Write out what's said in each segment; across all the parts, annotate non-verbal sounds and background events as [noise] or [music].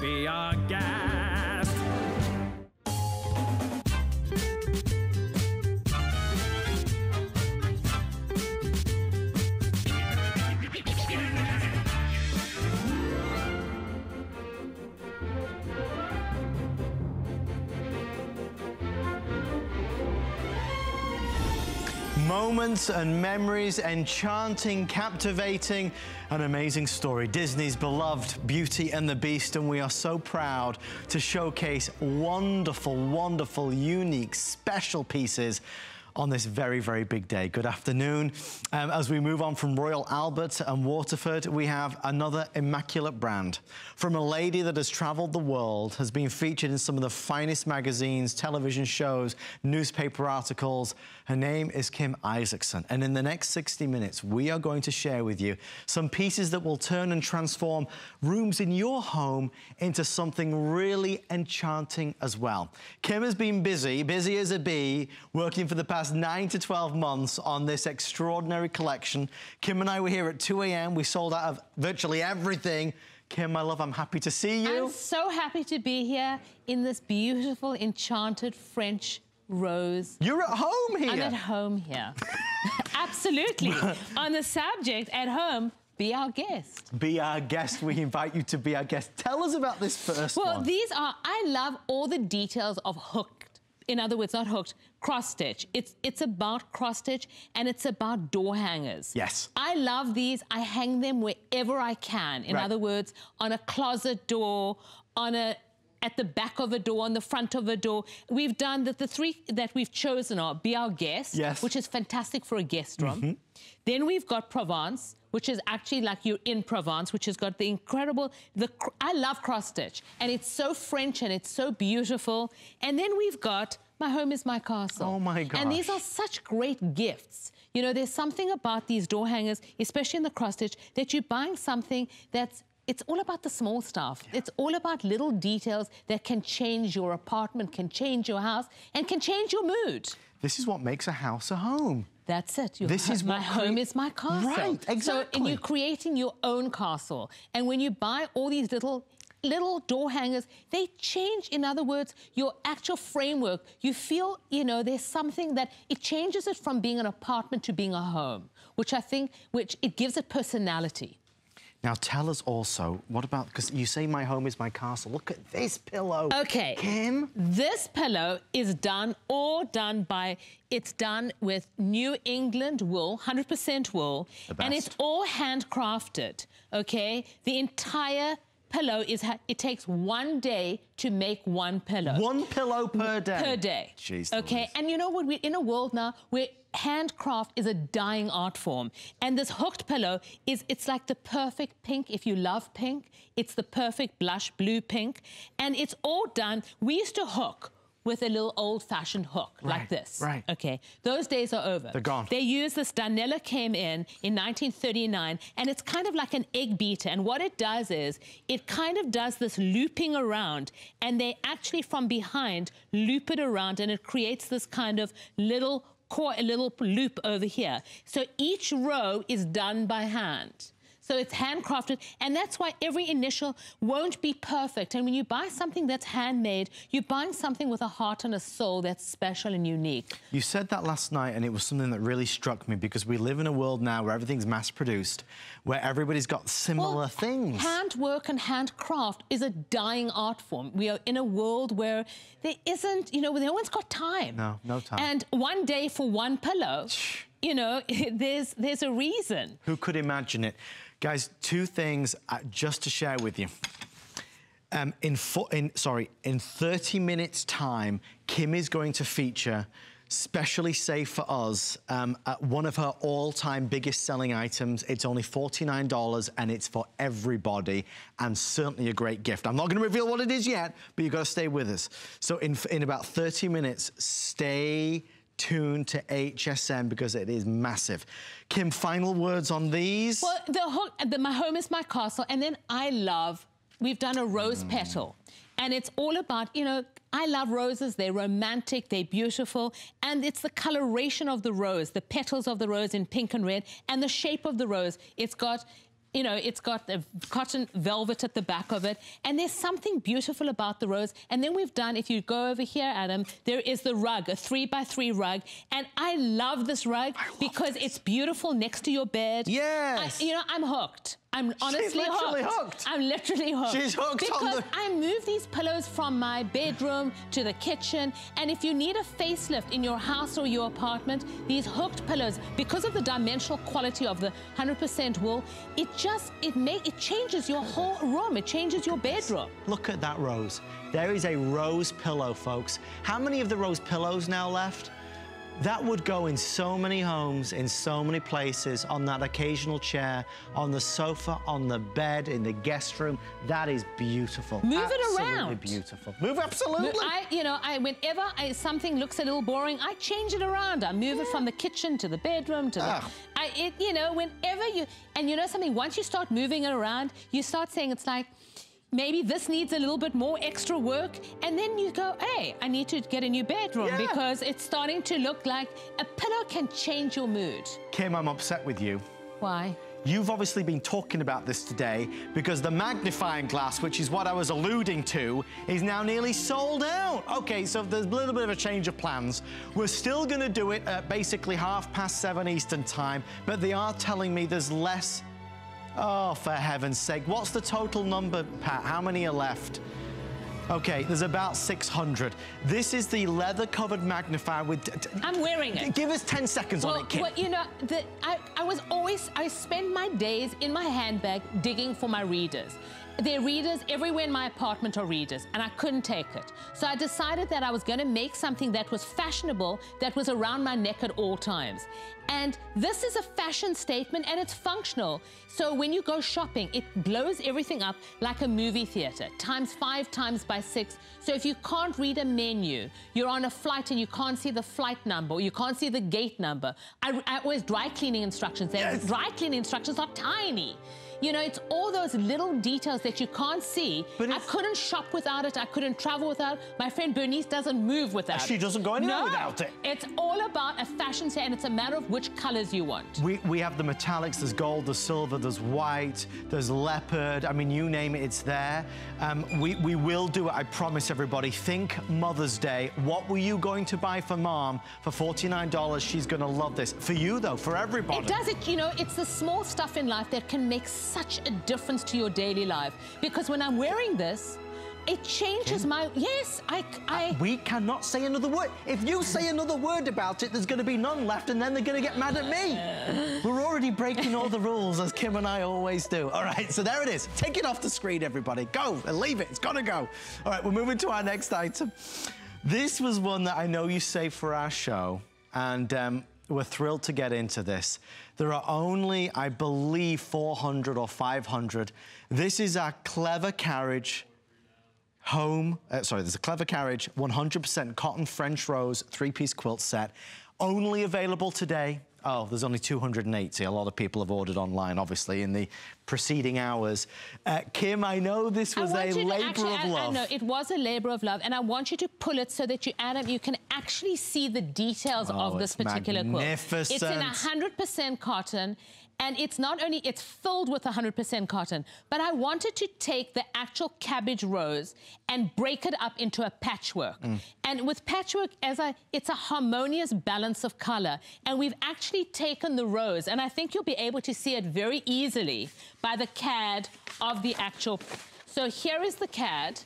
be our guest. Moments and memories, enchanting, captivating, an amazing story. Disney's beloved Beauty and the Beast, and we are so proud to showcase wonderful, wonderful, unique, special pieces on this very, very big day. Good afternoon. Um, as we move on from Royal Albert and Waterford, we have another immaculate brand. From a lady that has traveled the world, has been featured in some of the finest magazines, television shows, newspaper articles. Her name is Kim Isaacsohn. And in the next 60 minutes, we are going to share with you some pieces that will turn and transform rooms in your home into something really enchanting as well. Kim has been busy, busy as a bee, working for the past past nine to 12 months on this extraordinary collection. Kim and I were here at 2 a.m. We sold out of virtually everything. Kim, my love, I'm happy to see you. I'm so happy to be here in this beautiful, enchanted French rose. You're at home here. I'm at home here. [laughs] Absolutely. [laughs] On the subject, at home, be our guest. Be our guest. We invite you to be our guest. Tell us about this first well, one. Well, these are, I love all the details of hook in other words, not hooked, cross stitch. It's, it's about cross stitch and it's about door hangers. Yes. I love these. I hang them wherever I can. In right. other words, on a closet door, on a, at the back of a door, on the front of a door. We've done that. The three that we've chosen are Be Our Guest, yes. which is fantastic for a guest room. Mm -hmm. Then we've got Provence, which is actually like you're in Provence, which has got the incredible, the I love cross stitch, and it's so French and it's so beautiful. And then we've got My Home is My Castle. Oh my gosh. And these are such great gifts. You know, there's something about these door hangers, especially in the cross stitch, that you're buying something that's it's all about the small stuff. Yeah. It's all about little details that can change your apartment, can change your house, and can change your mood. This is what makes a house a home. That's it. Your this is my home is my castle. Right, exactly. So, and you're creating your own castle. And when you buy all these little little door hangers, they change, in other words, your actual framework. You feel, you know, there's something that it changes it from being an apartment to being a home, which I think, which it gives it personality. Now tell us also, what about, because you say my home is my castle. Look at this pillow. Okay. Kim? This pillow is done, all done by, it's done with New England wool, 100% wool. And it's all handcrafted, okay? The entire pillow is, it takes one day to make one pillow. One pillow per day? Per day. Jeez. Okay, and you know what, we're in a world now where handcraft is a dying art form. And this hooked pillow is, it's like the perfect pink if you love pink. It's the perfect blush blue pink. And it's all done, we used to hook with a little old-fashioned hook right, like this. Right. Okay. Those days are over. They're gone. They used this. Danella came in in 1939, and it's kind of like an egg beater. And what it does is it kind of does this looping around, and they actually from behind loop it around, and it creates this kind of little a little loop over here. So each row is done by hand. So it's handcrafted, and that's why every initial won't be perfect. And when you buy something that's handmade, you're buying something with a heart and a soul that's special and unique. You said that last night, and it was something that really struck me because we live in a world now where everything's mass-produced, where everybody's got similar well, things. Handwork and handcraft is a dying art form. We are in a world where there isn't, you know, no one's got time. No, no time. And one day for one pillow, you know, [laughs] there's, there's a reason. Who could imagine it? Guys, two things uh, just to share with you. Um, in, in, sorry, in 30 minutes time, Kim is going to feature specially safe for us, um, one of her all-time biggest selling items. It's only $49 and it's for everybody and certainly a great gift. I'm not gonna reveal what it is yet, but you've got to stay with us. So in, in about 30 minutes, stay tuned to HSN because it is massive. Kim, final words on these? Well, the, hook, the My Home is My Castle, and then I love, we've done a rose mm. petal. And it's all about, you know, I love roses. They're romantic, they're beautiful, and it's the coloration of the rose, the petals of the rose in pink and red, and the shape of the rose. It's got you know, it's got the cotton velvet at the back of it. And there's something beautiful about the rose. And then we've done, if you go over here, Adam, there is the rug, a three by three rug. And I love this rug because this. it's beautiful next to your bed. Yes. I, you know, I'm hooked. I'm honestly literally hooked. I'm literally hooked. She's hooked because on the- I move these pillows from my bedroom to the kitchen. And if you need a facelift in your house or your apartment, these hooked pillows, because of the dimensional quality of the 100% wool, it just it make it changes your whole room. It changes your bedroom. Look at that rose. There is a rose pillow, folks. How many of the rose pillows now left? That would go in so many homes, in so many places, on that occasional chair, on the sofa, on the bed, in the guest room. That is beautiful. Move it around. absolutely beautiful. Move absolutely. I, you know, I whenever I, something looks a little boring, I change it around. I move it from the kitchen to the bedroom to the. Ah. I, it, you know, whenever you and you know something. Once you start moving it around, you start saying it's like. Maybe this needs a little bit more extra work, and then you go, "Hey, I need to get a new bedroom Yeah. because it's starting to look like a pillow can change your mood." Kim, I'm upset with you. Why? You've obviously been talking about this today because the magnifying glass, which is what I was alluding to, is now nearly sold out. Okay, so there's a little bit of a change of plans. We're still going to do it at basically half past seven Eastern time, but they are telling me there's less. Oh, for heaven's sake. What's the total number, Pat? How many are left? Okay, there's about 600. This is the leather-covered magnifier with... I'm wearing it. Give us 10 seconds on it, Kim. well, you know, the, I, I was always, I spend my days in my handbag digging for my readers. There are readers everywhere in my apartment are readers, and I couldn't take it. So I decided that I was going to make something that was fashionable, that was around my neck at all times. And this is a fashion statement and it's functional. So when you go shopping, it blows everything up like a movie theater, times five, times by six. So if you can't read a menu, you're on a flight and you can't see the flight number, or you can't see the gate number. I, I always dry cleaning instructions. Their Yes. dry cleaning instructions are tiny. You know, it's all those little details that you can't see. But I couldn't shop without it. I couldn't travel without it. My friend Bernice doesn't move without it. She doesn't go anywhere no, without it. It's all about a fashion set, and it's a matter of which colors you want. We, we have the metallics, there's gold, there's silver, there's white, there's leopard. I mean, you name it, it's there. Um, we, we will do it, I promise everybody. Think Mother's Day. What were you going to buy for mom for $49? She's going to love this. For you, though, for everybody. It does it, you know, it's the small stuff in life that can make such a difference to your daily life. Because when I'm wearing this, it changes my, yes, I, I, We cannot say another word. If you say another word about it, there's going to be none left, and then they're going to get mad at me. [laughs] We're already breaking all the rules, as Kim and I always do. All right, so there it is. Take it off the screen, everybody. Go, and leave it. It's got to go. All right, we're moving to our next item. This was one that I know you saved for our show, and um, we're thrilled to get into this. There are only, I believe, 400 or 500. This is our clever carriage home, uh, sorry, there's a Clever Carriage 100% cotton French rose three-piece quilt set. Only available today. Oh, there's only 280. A lot of people have ordered online, obviously, in the preceding hours. Uh, Kim, I know this was I a want you to labour of love. I know it was a labor of love, and I want you to pull it so that you, Adam, you can actually see the details Oh, of this particular quilt. It's in 100% cotton, and it's not only it's filled with 100% cotton, but I wanted to take the actual cabbage rose and break it up into a patchwork. Mm. And with patchwork, as I, it's a harmonious balance of color, and we've actually taken the rose, and I think you'll be able to see it very easily by the CAD of the actual. So here is the CAD.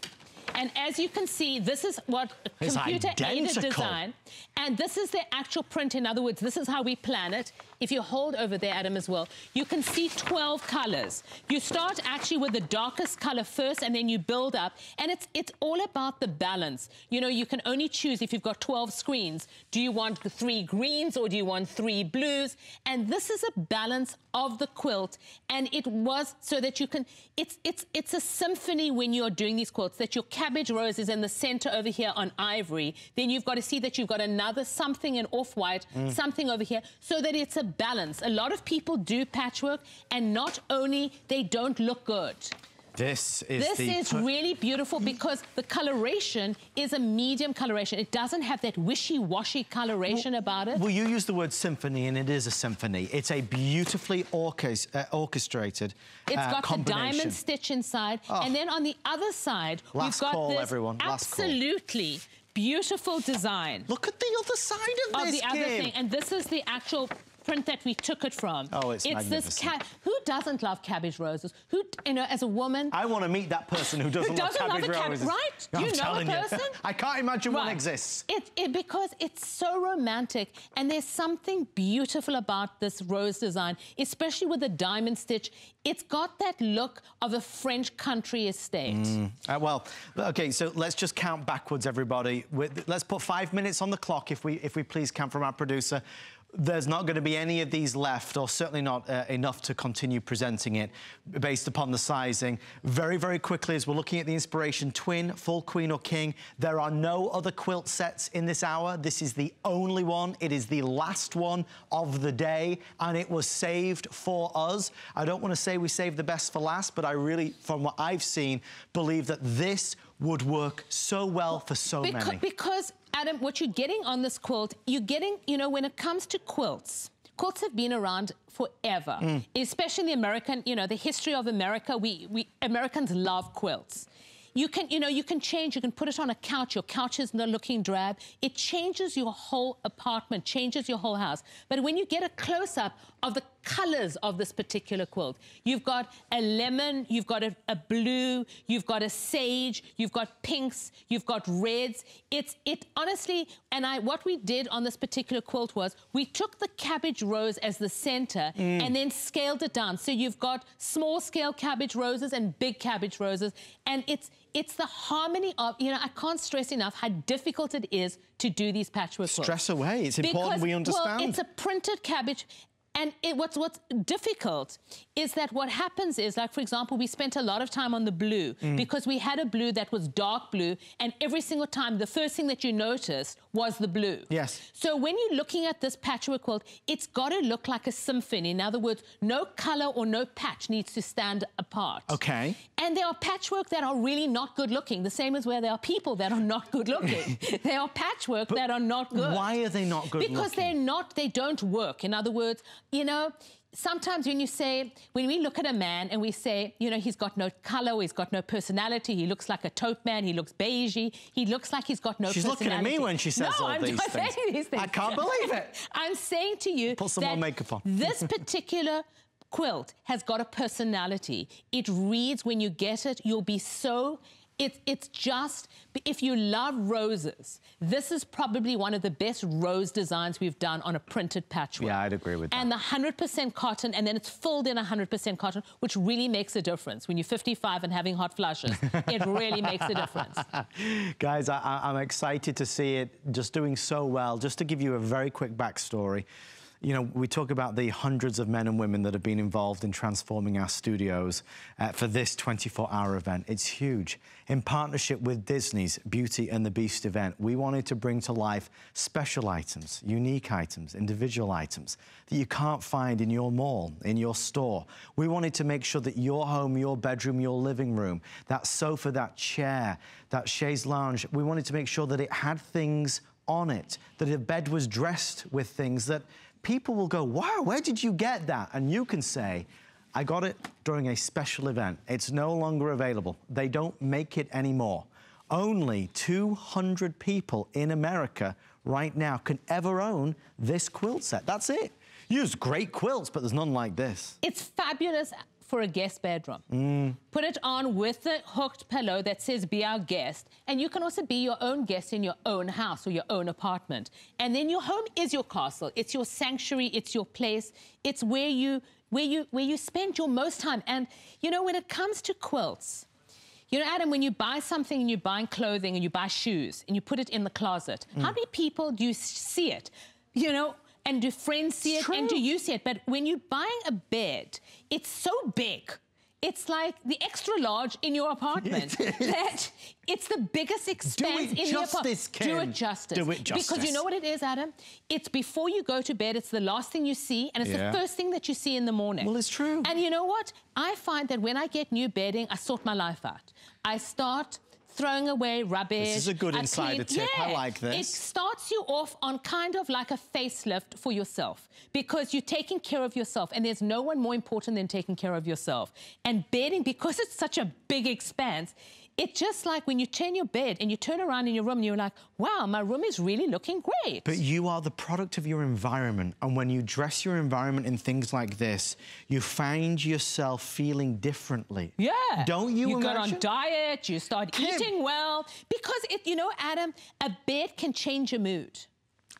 And as you can see, this is what computer-aided design. And this is the actual print. In other words, this is how we plan it. If you hold over there, Adam, as well, you can see 12 colors. You start actually with the darkest color first, and then you build up. And it's, it's all about the balance. You know, you can only choose if you've got 12 screens. Do you want the three greens or do you want three blues? And this is a balance of the quilt. And it was so that you can, it's, it's, it's a symphony when you're doing these quilts, that your cabbage rose is in the center over here on ivory. Then you've got to see that you've got another something in off-white, mm. something over here, so that it's a balance. A lot of people do patchwork, and not only they don't look good, This is This is really beautiful because the coloration is a medium coloration. It doesn't have that wishy-washy coloration about it. Well, you use the word symphony, and it is a symphony. It's a beautifully orchest- uh, orchestrated It's uh, got the diamond stitch inside. Oh. And then on the other side, Last we've got call, this everyone. Absolutely beautiful design Look at the other side of, of this, the other Kim. thing. And this is the actual print that we took it from. Oh, it's It's this magnificent. ca- Who doesn't love cabbage roses? Who, you know, as a woman, I want to meet that person who doesn't, Who doesn't love love cabbage a cab- roses. right? I'm You know a telling you. person? [laughs] I can't imagine one exists. It, it, because it's so romantic, and there's something beautiful about this rose design, especially with the diamond stitch. It's got that look of a French country estate. Uh, well, okay, so let's just count backwards, everybody. With- Let's put five minutes on the clock, if we, if we please, can from our producer. There's not going to be any of these left, or certainly not uh, enough to continue presenting it based upon the sizing. Very, very quickly, as we're looking at the inspiration, twin, full queen or king, there are no other quilt sets in this hour. This is the only one. It is the last one of the day, and it was saved for us. I don't want to say we saved the best for last, but I really, from what I've seen, believe that this would work so well for so Because, many. because, Adam, what you're getting on this quilt, you're getting, you know, when it comes to quilts, quilts have been around forever, Mm. especially in the American, you know, the history of America. We, we Americans love quilts. You can, you know, you can change. You can put it on a couch. Your couch is not looking drab. It changes your whole apartment, changes your whole house. But when you get a close up of the colors of this particular quilt, you've got a lemon, you've got a, a blue, you've got a sage, you've got pinks, you've got reds. It's it honestly, and I what we did on this particular quilt was we took the cabbage rose as the center mm. and then scaled it down. So you've got small scale cabbage roses and big cabbage roses, and it's it's the harmony of, you know, I can't stress enough how difficult it is to do these patchwork quilts. Stress away. It's important we understand. Well, it's a printed cabbage. And it, what's what's difficult is that what happens is, like for example, we spent a lot of time on the blue Mm. because we had a blue that was dark blue, and every single time the first thing that you noticed was the blue. Yes. So when you're looking at this patchwork quilt, it's got to look like a symphony. In other words, no color or no patch needs to stand apart. Okay. And there are patchwork that are really not good looking, the same as where there are people that are not good looking. [laughs] [laughs] there are patchwork that are not good. Why are they not good Because looking? they're not, they don't work. In other words, you know, sometimes when you say, when we look at a man and we say, you know, he's got no color, he's got no personality, he looks like a taupe man, he looks beigey, he looks like he's got no She's looking at me when she says no, all I'm these not things. saying these things. I can't believe it. [laughs] I'm saying to you Put some that more makeup on. this [laughs] particular quilt has got a personality. It reads when you get it, you'll be so. It, it's just, if you love roses, this is probably one of the best rose designs we've done on a printed patchwork. Yeah, I'd agree with that. And the 100% cotton, and then it's filled in 100% cotton, which really makes a difference. When you're 55 and having hot flushes, it really makes a difference. [laughs] Guys, I- I'm excited to see it just doing so well. Just to give you a very quick backstory, you know, we talk about the hundreds of men and women that have been involved in transforming our studios uh, for this 24-hour event. It's huge. In partnership with Disney's Beauty and the Beast event, we wanted to bring to life special items, unique items, individual items that you can't find in your mall, in your store. We wanted to make sure that your home, your bedroom, your living room, that sofa, that chair, that chaise lounge, we wanted to make sure that it had things on it, that the bed was dressed with things that people will go, wow, where did you get that? And you can say, I got it during a special event. It's no longer available. They don't make it anymore. Only 200 people in America right now can ever own this quilt set. That's it. Use great quilts, but there's none like this. It's fabulous for a guest bedroom. Put it on with the hooked pillow that says be our guest. And you can also be your own guest in your own house or your own apartment. And then your home is your castle. It's your sanctuary, it's your place. It's where you where you where you spend your most time. And you know, when it comes to quilts, you know, Adam, when you buy something and you're buying clothing and you buy shoes and you put it in the closet, how mm. many people do you see it? You know, and do friends see It's it and do you see it? But when you're buying a bed, it's so big. it's like the extra large in your apartment. [laughs] It. That it's the biggest expanse it in the apartment. Do it justice. Do it justice. Because you know what it is, Adam? It's before you go to bed. It's the last thing you see, and it's Yeah. the first thing that you see in the morning. Well, it's true. And you know what? I find that when I get new bedding, I sort my life out. I start throwing away rubbish. This is a good I insider tip. I like this. It starts you off on kind of like a facelift for yourself because you're taking care of yourself, and there's no one more important than taking care of yourself. And bedding, because it's such a big expanse, it's just like when you turn your bed and you turn around in your room and you're like, wow, my room is really looking great. But you are the product of your environment. And when you dress your environment in things like this, you find yourself feeling differently. Yeah. Don't you You go on diet, you start Kim. eating well. Because, it, you know, Adam, a bed can change your mood.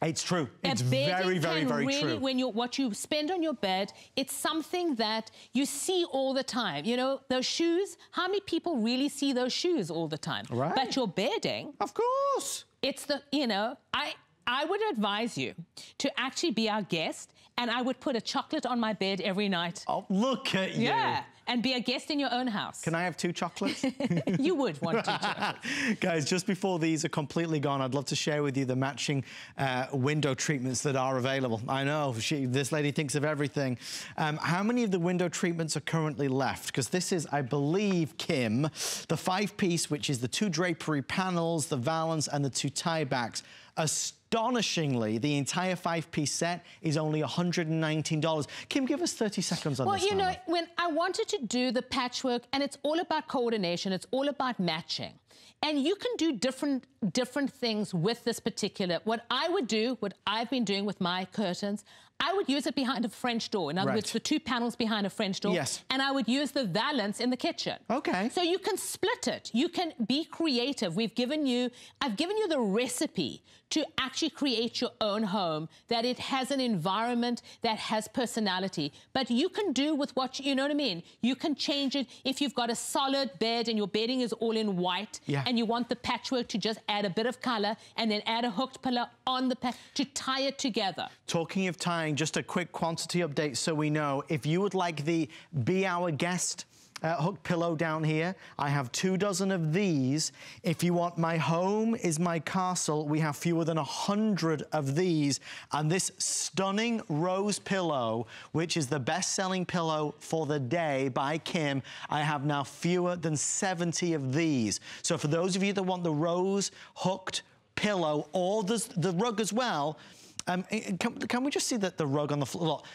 It's true. It's very, very, very really, true. When you what you spend on your bed, it's something that you see all the time. You know, those shoes. How many people really see those shoes all the time? Right. But your bedding, Of course. it's the you know, I I would advise you to actually be our guest, and I would put a chocolate on my bed every night. Oh, look at you. Yeah, and be a guest in your own house. Can I have two chocolates? [laughs] you would want two [laughs] chocolates. Guys, just before these are completely gone, I'd love to share with you the matching uh, window treatments that are available. I know, she, this lady thinks of everything. Um, how many of the window treatments are currently left? Because this is, I believe, Kim, the five-piece, which is the two drapery panels, the valance, and the two tie-backs. Astonishingly, the entire five-piece set is only $119. Kim, give us 30 seconds on Well, this. Well, you know, when I wanted to do the patchwork, and it's all about coordination, it's all about matching. And you can do different different things with this particular. What I would do, what I've been doing with my curtains, I would use it behind a French door. In other Right. words, the two panels behind a French door. Yes. And I would use the valance in the kitchen. Okay. So you can split it. You can be creative. We've given you, I've given you the recipe to actually create your own home, that it has an environment that has personality. But you can do with what, you know what I mean? You can change it if you've got a solid bed and your bedding is all in white Yeah. and you want the patchwork to just add a bit of color and then add a hooked pillow on the patch to tie it together. Talking of tying, just a quick quantity update so we know. If you would like the Be Our Guest uh, hook pillow down here, I have two dozen of these. If you want My Home is My Castle, we have fewer than a hundred of these. And this stunning rose pillow, which is the best-selling pillow for the day by Kim, I have now fewer than 70 of these. So for those of you that want the rose hooked pillow or the, the rug as well, um, eh, can, can we just see that the rug on the floor? Look,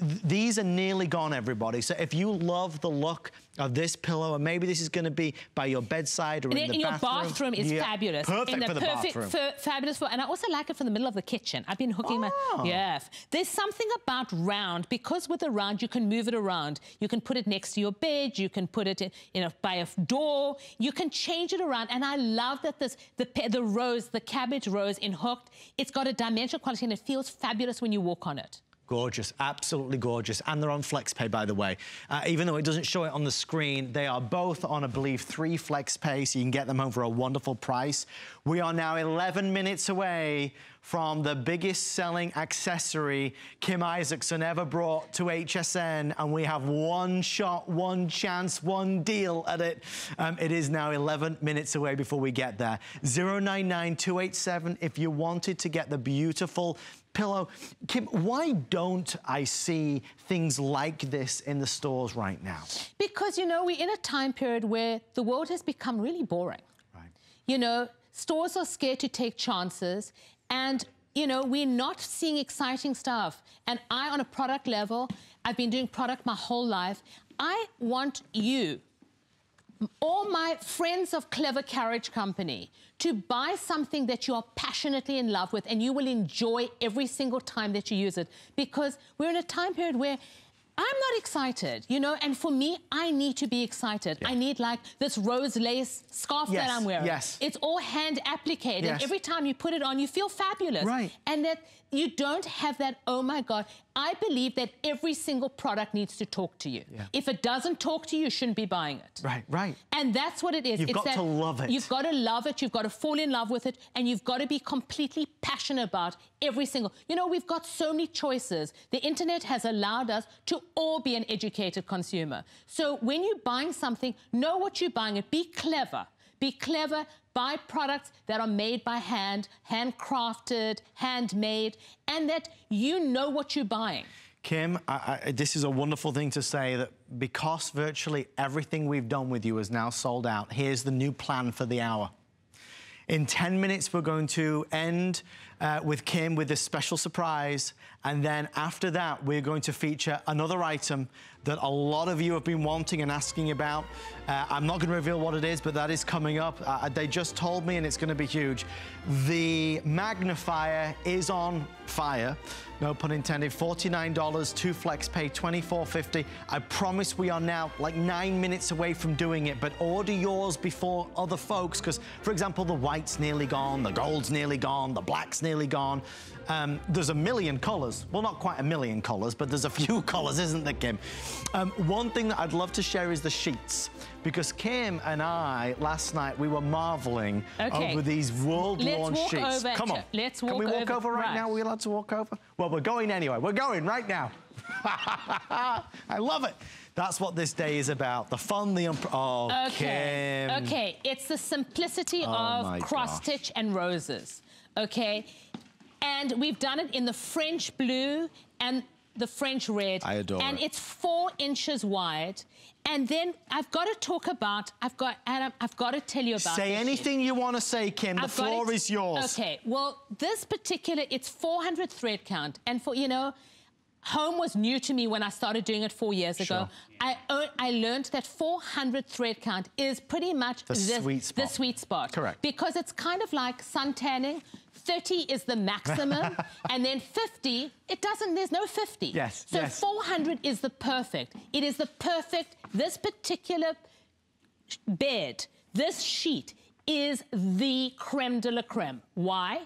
these are nearly gone, everybody. So if you love the look of this pillow, and maybe this is going to be by your bedside or in in, the your bathroom. bathroom is Yeah, fabulous. Perfect in the for the perfect, bathroom. fa- fabulous for, and I also like it for the middle of the kitchen. I've been hooking Oh. my, yeah. There's something about round because with a round you can move it around. You can put it next to your bed. You can put it in, you know, by a door. You can change it around. And I love that this the the rose, the cabbage rose in hooked. It's got a dimensional quality and it feels fabulous when you walk on it. Gorgeous, absolutely gorgeous. And they're on FlexPay, by the way. Uh, even though it doesn't show it on the screen, they are both on, I believe, three FlexPay, so you can get them home for a wonderful price. We are now 11 minutes away from the biggest selling accessory Kim Isaacsohn ever brought to HSN, and we have one shot, one chance, one deal at it. Um, it is now 11 minutes away before we get there. 099287 if you wanted to get the beautiful pillow. Kim, why don't I see things like this in the stores right now? Because, you know, we're in a time period where the world has become really boring. Right. You know, stores are scared to take chances, and you know, we're not seeing exciting stuff. And I, on a product level, I've been doing product my whole life. I want you, all my friends of Clever Carriage Company, to buy something that you are passionately in love with and you will enjoy every single time that you use it. Because we're in a time period where I'm not excited, you know, and for me, I need to be excited. I need like this rose lace scarf Yes, that I'm wearing. yes. It's all hand appliqued, and Yes. every time you put it on, you feel fabulous. Right. And that you don't have that, oh my God. I believe that every single product needs to talk to you. Yeah. If it doesn't talk to you, you shouldn't be buying it. Right, right. And that's what it is. You've it's got that to love it. You've got to love it. You've got to fall in love with it. And you've got to be completely passionate about every single. You know, we've got so many choices. The internet has allowed us to all be an educated consumer. So when you're buying something, know what you're buying it. be clever. Be clever, buy products that are made by hand, handcrafted, handmade, and that you know what you're buying. Kim, I, I, this is a wonderful thing to say that because virtually everything we've done with you is now sold out, here's the new plan for the hour. In 10 minutes, we're going to end uh, with Kim with this special surprise. And then after that, we're going to feature another item that a lot of you have been wanting and asking about. Uh, I'm not going to reveal what it is, but that is coming up. Uh, they just told me, and it's going to be huge. The magnifier is on fire. No pun intended. $49, two flex pay, $24.50. I promise we are now like nine minutes away from doing it, but order yours before other folks, because, for example, the white's nearly gone, the gold's nearly gone, the black's nearly gone. Um, there's a million colours. Well, not quite a million colours, but there's a [laughs] few colours, isn't there, Kim? Um, one thing that I'd love to share is the sheets. Because Kim and I, last night, we were marveling Okay. over these walk sheets. over Come on. let's Can we walk walk over, over- right, right. now? Are we allowed to walk over? Well, we're going anyway. We're going right now. [laughs] I love it. That's what this day is about. The fun, the... Oh, Okay. Kim. Okay. It's the simplicity Oh of cross-stitch and roses. Okay. And we've done it in the French blue and the French red. I adore And it. it's four inches wide. And then I've got to talk about, I've got, Adam, I've got to tell you about Say anything you want to say, Kim. The I've floor is yours. Okay, well, this particular, it's 400 thread count. And for, you know, home was new to me when I started doing it four years ago. Sure. I, I learned that 400 thread count is pretty much The sweet spot. The sweet spot. Correct. Because it's kind of like sun tanning. 30 is the maximum, [laughs] and then 50, it doesn't, there's no 50. Yes, So yes. 400 is the perfect. It is the perfect, this particular bed, this sheet is the creme de la creme. Why?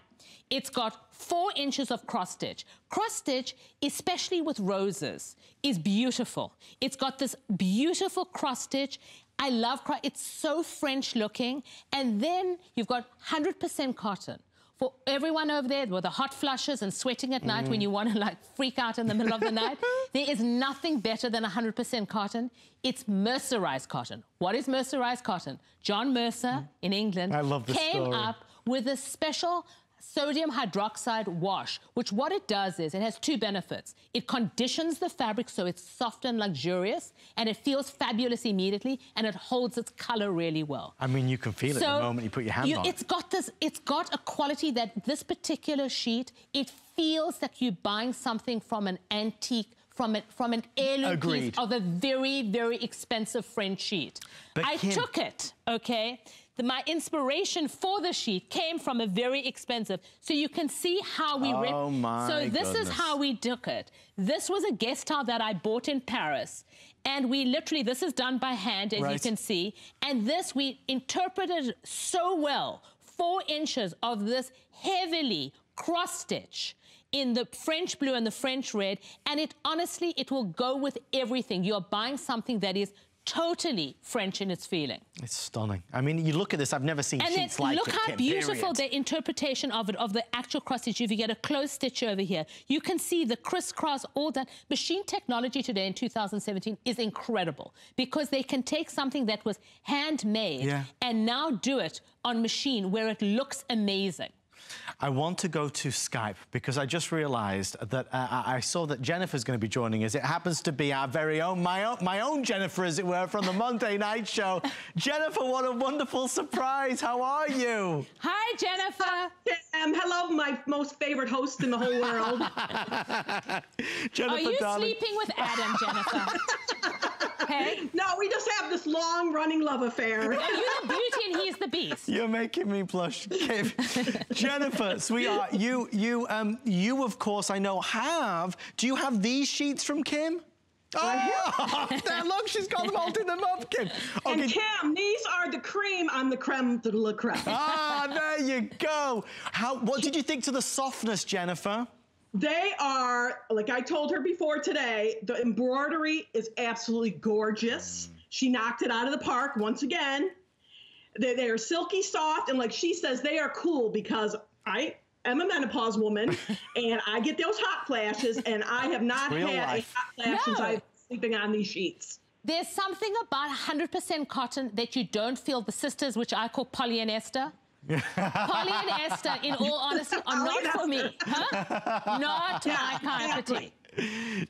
It's got four inches of cross stitch. Cross stitch, especially with roses, is beautiful. It's got this beautiful cross stitch. I love cross. It's so French looking. And then you've got 100% cotton. For everyone over there with the hot flushes and sweating at night when you want to [laughs] like freak out in the middle of the night, [laughs] there is nothing better than 100% cotton. It's mercerized cotton. What is mercerized cotton? John Mercer mm. in England I love this came story. up with a special sodium hydroxide wash, which what it does is it has two benefits. It conditions the fabric so it's soft and luxurious, and it feels fabulous immediately, and it holds its color really well. I mean, you can feel it the moment you put your hand on it. It's got this, it's got a quality that this particular sheet, it feels that you're buying something from an antique, from, a, from an heirloom Agreed. piece of a very, very expensive French sheet. But I Kim- took it, okay? The, my inspiration for the sheet came from a very expensive. So you can see how we Oh, my So this is how we took it. This was a guest towel that I bought in Paris. And we literally, this is done by hand, as you can see. And this we interpreted so well. Four inches of this heavily cross stitch in the French blue and the French red. And it honestly, it will go with everything. You're buying something that is totally French in its feeling. It's stunning. I mean, you look at this, I've never seen And sheets like look it, how beautiful period. the interpretation of it, of the actual cross stitch. If you get a close stitch over here, you can see the crisscross, all that. Machine technology today in 2017 is incredible because they can take something that was handmade Yeah. and now do it on machine where it looks amazing. I want to go to Skype because I just realized that uh, I I saw that Jennifer's going to be joining us. It happens to be our very own, my own, my own Jennifer, as it were, from the Monday night show. [laughs] Jennifer, what a wonderful surprise. How are you? Hi, Jennifer. Um, hello, my most favorite host in the whole world. [laughs] Jennifer, Are you darling. sleeping with Adam, Jennifer? [laughs] hey, no, we just have this long running love affair. are you the beauty and he's the beast? You're making me blush, Kim. Jennifer, sweetheart, you, you, um, you, of course, I know have. Do you have these sheets from Kim? Oh, [laughs] there, look, she's got them holding them up, Kim. And Kim, these are the cream on the creme de la creme. Ah, there you go. How? What did you think to the softness, Jennifer? They are, like I told her before today, the embroidery is absolutely gorgeous. She knocked it out of the park once again. They, they are silky soft, and like she says, they are cool because I am a menopause woman, [laughs] and I get those hot flashes, and I have not Real had life. a hot flash since I've been sleeping on these sheets. There's something about 100% cotton that you don't feel. The sisters, which I call Polly and Esther. [laughs] Polly and Esther, in all [laughs] honesty, are not for me. Huh? Not my kind of tea.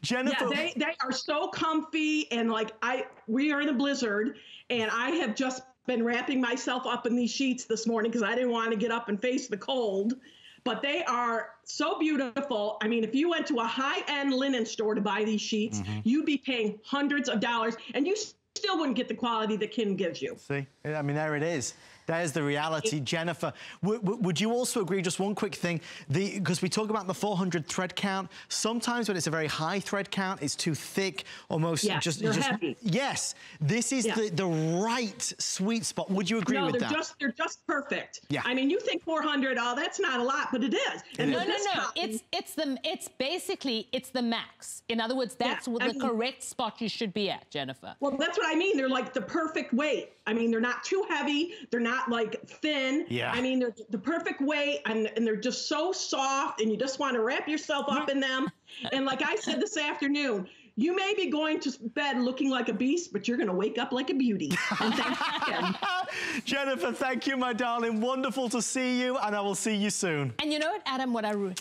Jennifer, Yeah, they, they are so comfy and like I we are in a blizzard and I have just been wrapping myself up in these sheets this morning because I didn't want to get up and face the cold. But they are so beautiful. I mean, if you went to a high-end linen store to buy these sheets, Mm-hmm. you'd be paying hundreds of dollars and you still wouldn't get the quality that Kim gives you. See, I mean, there it is. There's the reality. Jennifer, w- w- would you also agree, just one quick thing, The because we talk about the 400 thread count, sometimes when it's a very high thread count, it's too thick, almost Yeah, just... they're just heavy. Yes, this is Yeah. the, the right sweet spot. Would you agree no, with they're that? just they're just perfect. Yeah. I mean, you think 400, oh, that's not a lot, but it is. And No, no, no. cotton- It's it's the it's basically it's the max. In other words, that's Yeah, what I the mean- correct spot you should be at, Jennifer. Well, that's what I mean. They're like the perfect weight. I mean, they're not too heavy. They're not like thin. Yeah. I mean, they're the perfect weight, and, and they're just so soft, and you just want to wrap yourself up in them. And like I said this afternoon, you may be going to bed looking like a beast, but you're going to wake up like a beauty. And thanks again. Jennifer, thank you, my darling. Wonderful to see you, and I will see you soon. And you know what, Adam? What I re-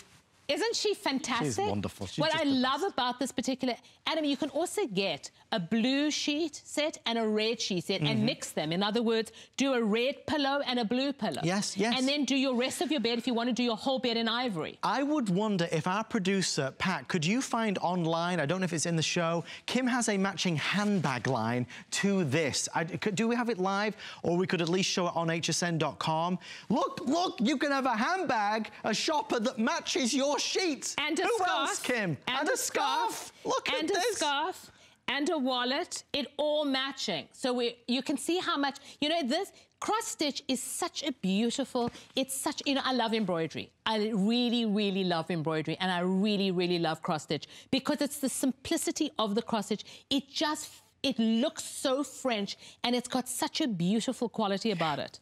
isn't she fantastic? wonderful. She's what I love about this particular Adam, you can also get a blue sheet set and a red sheet set Mm-hmm. and mix them. In other words, do a red pillow and a blue pillow. Yes, yes. And then do your rest of your bed if you want to do your whole bed in ivory. I would wonder if our producer, Pat, could you find online, I don't know if it's in the show, Kim has a matching handbag line to this. I, could, do we have it live? Or we could at least show it on hsn.com. Look, look, you can have a handbag, a shopper that matches your sheets. And a Who scarf. else, Kim? And, a scarf. Look and at a scarf. And a wallet, it all matching. So we, you can see how much, you know, this cross stitch is such a beautiful, it's such, you know, I love embroidery. I really, really love embroidery and I really, really love cross stitch because it's the simplicity of the cross stitch. It just, it looks so French and it's got such a beautiful quality about it.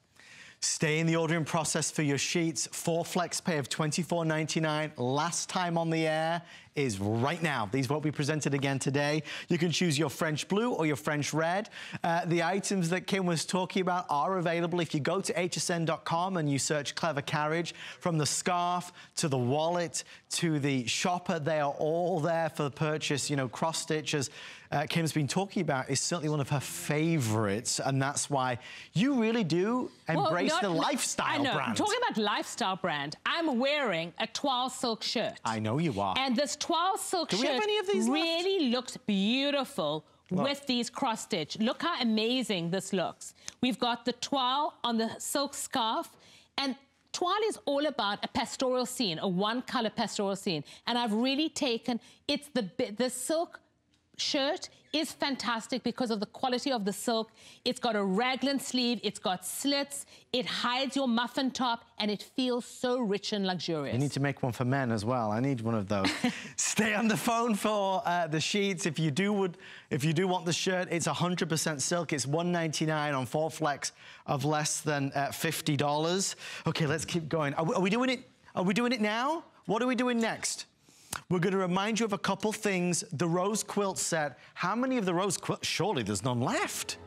Stay in the ordering process for your sheets. Four flex pay of $24.99. Last time on the air is right now. These won't be presented again today. You can choose your French blue or your French red. Uh, the items that Kim was talking about are available if you go to hsn.com and you search Clever Carriage. From the scarf to the wallet to the shopper, they are all there for the purchase. You know, cross stitches. Uh, Kim's been talking about is certainly one of her favorites, and that's why you really do Well, embrace not- the lifestyle I know. brand. Talking about lifestyle brand, I'm wearing a toile silk shirt. I know you are. And this toile silk Do shirt have any of these left? really looks beautiful with these cross stitch. Look how amazing this looks. We've got the toile on the silk scarf and Toile is all about a pastoral scene, a one color pastoral scene. And I've really taken, it's the, the silk shirt is fantastic because of the quality of the silk. It's got a raglan sleeve, it's got slits, it hides your muffin top, and it feels so rich and luxurious. You need to make one for men as well. I need one of those. [laughs] Stay on the phone for uh, the sheets. If you do would, if you do want the shirt, it's 100% silk. It's 199 on four flex of less than uh, $50. Okay, let's keep going. Are we, are we doing it? Are we doing it now? What are we doing next? We're going to remind you of a couple things. The rose quilt set. How many of the rose quilt? Surely there's none left.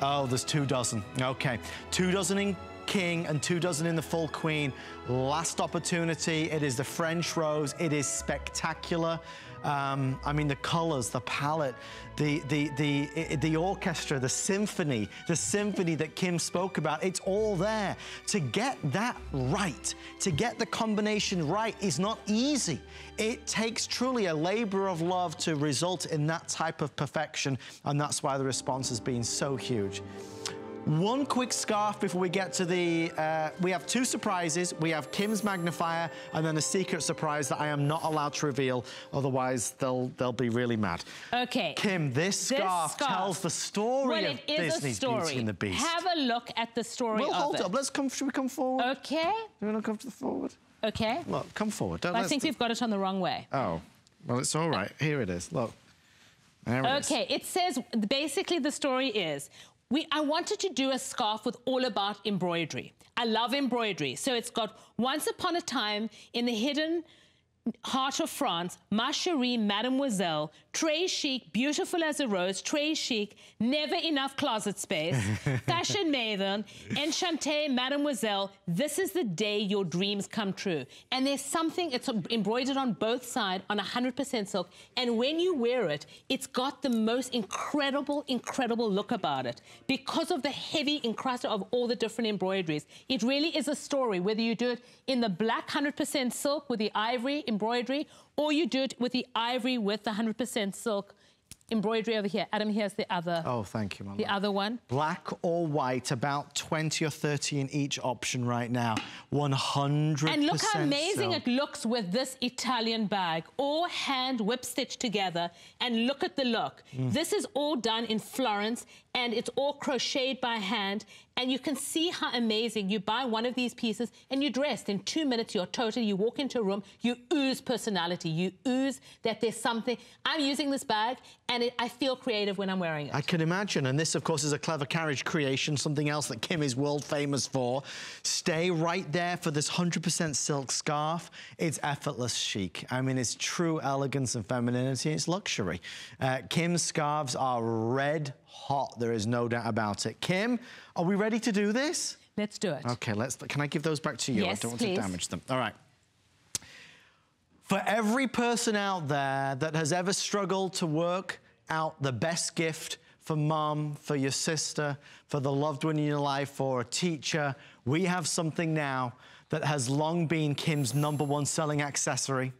Oh, there's two dozen. Okay. Two dozen in king and two dozen in the full queen. Last opportunity. It is the French rose. It is spectacular. Um, I mean, the colors, the palette, the, the, the, the orchestra, the symphony, the symphony that Kim spoke about, it's all there. To get that right, to get the combination right is not easy. It takes truly a labor of love to result in that type of perfection, and that's why the response has been so huge. One quick scarf before we get to the, uh, we have two surprises. We have Kim's magnifier and then a secret surprise that I am not allowed to reveal, otherwise they'll, they'll be really mad. Okay. Kim, this This scarf, scarf- tells the story well, of is Disney's. Beauty and the Beast. Have a look at the story well, hold it. up. Let's come, should we come forward? Okay, you want to come to the forward? okay. Look, come forward. Don't, I think we've got it on the wrong way. Oh, well, it's all right. Here it is. Look. There it is. Okay, it says basically the story is we, I wanted to do a scarf with all about embroidery. I love embroidery. So it's got Once Upon a Time in the Hidden Heart of France, Ma Cherie, Mademoiselle, Très Chic, Beautiful as a Rose, Très Chic, Never Enough Closet Space, [laughs] Fashion Maven, Enchantée, Mademoiselle, This is the Day Your Dreams Come True. And there's something, it's embroidered on both sides on 100% silk. And when you wear it, it's got the most incredible, incredible look about it. Because of the heavy encrusted of all the different embroideries. It really is a story, whether you do it in the black 100% silk with the ivory embroidery, or you do it with the ivory with the 100% silk embroidery over here. Adam, here's the other. Oh, thank you, my The love. other one. Black or white, about 20 or 30 in each option right now. 100 And look how amazing it looks with this Italian bag, all hand whip stitched together. And look at the look. Mm. This is all done in Florence and it's all crocheted by hand. And you can see how amazing you buy one of these pieces and you're dressed in two minutes. You're total. You walk into a room, you ooze personality. You ooze that there's something. I'm using this bag and it, I feel creative when I'm wearing it. I can imagine. And this, of course, is a clever carriage creation, something else that Kim is world famous for. Stay right there for this 100% silk scarf. It's effortless chic. I mean, it's true elegance and femininity. It's luxury. Uh, Kim's scarves are red hot. There is no doubt about it. Kim, are we ready to do this? Let's do it. Okay, let's. Can I give those back to you? Yes, I don't want please. to damage them. All right. For every person out there that has ever struggled to work out the best gift for mom, for your sister, for the loved one in your life, for a teacher, we have something now that has long been Kim's number one selling accessory.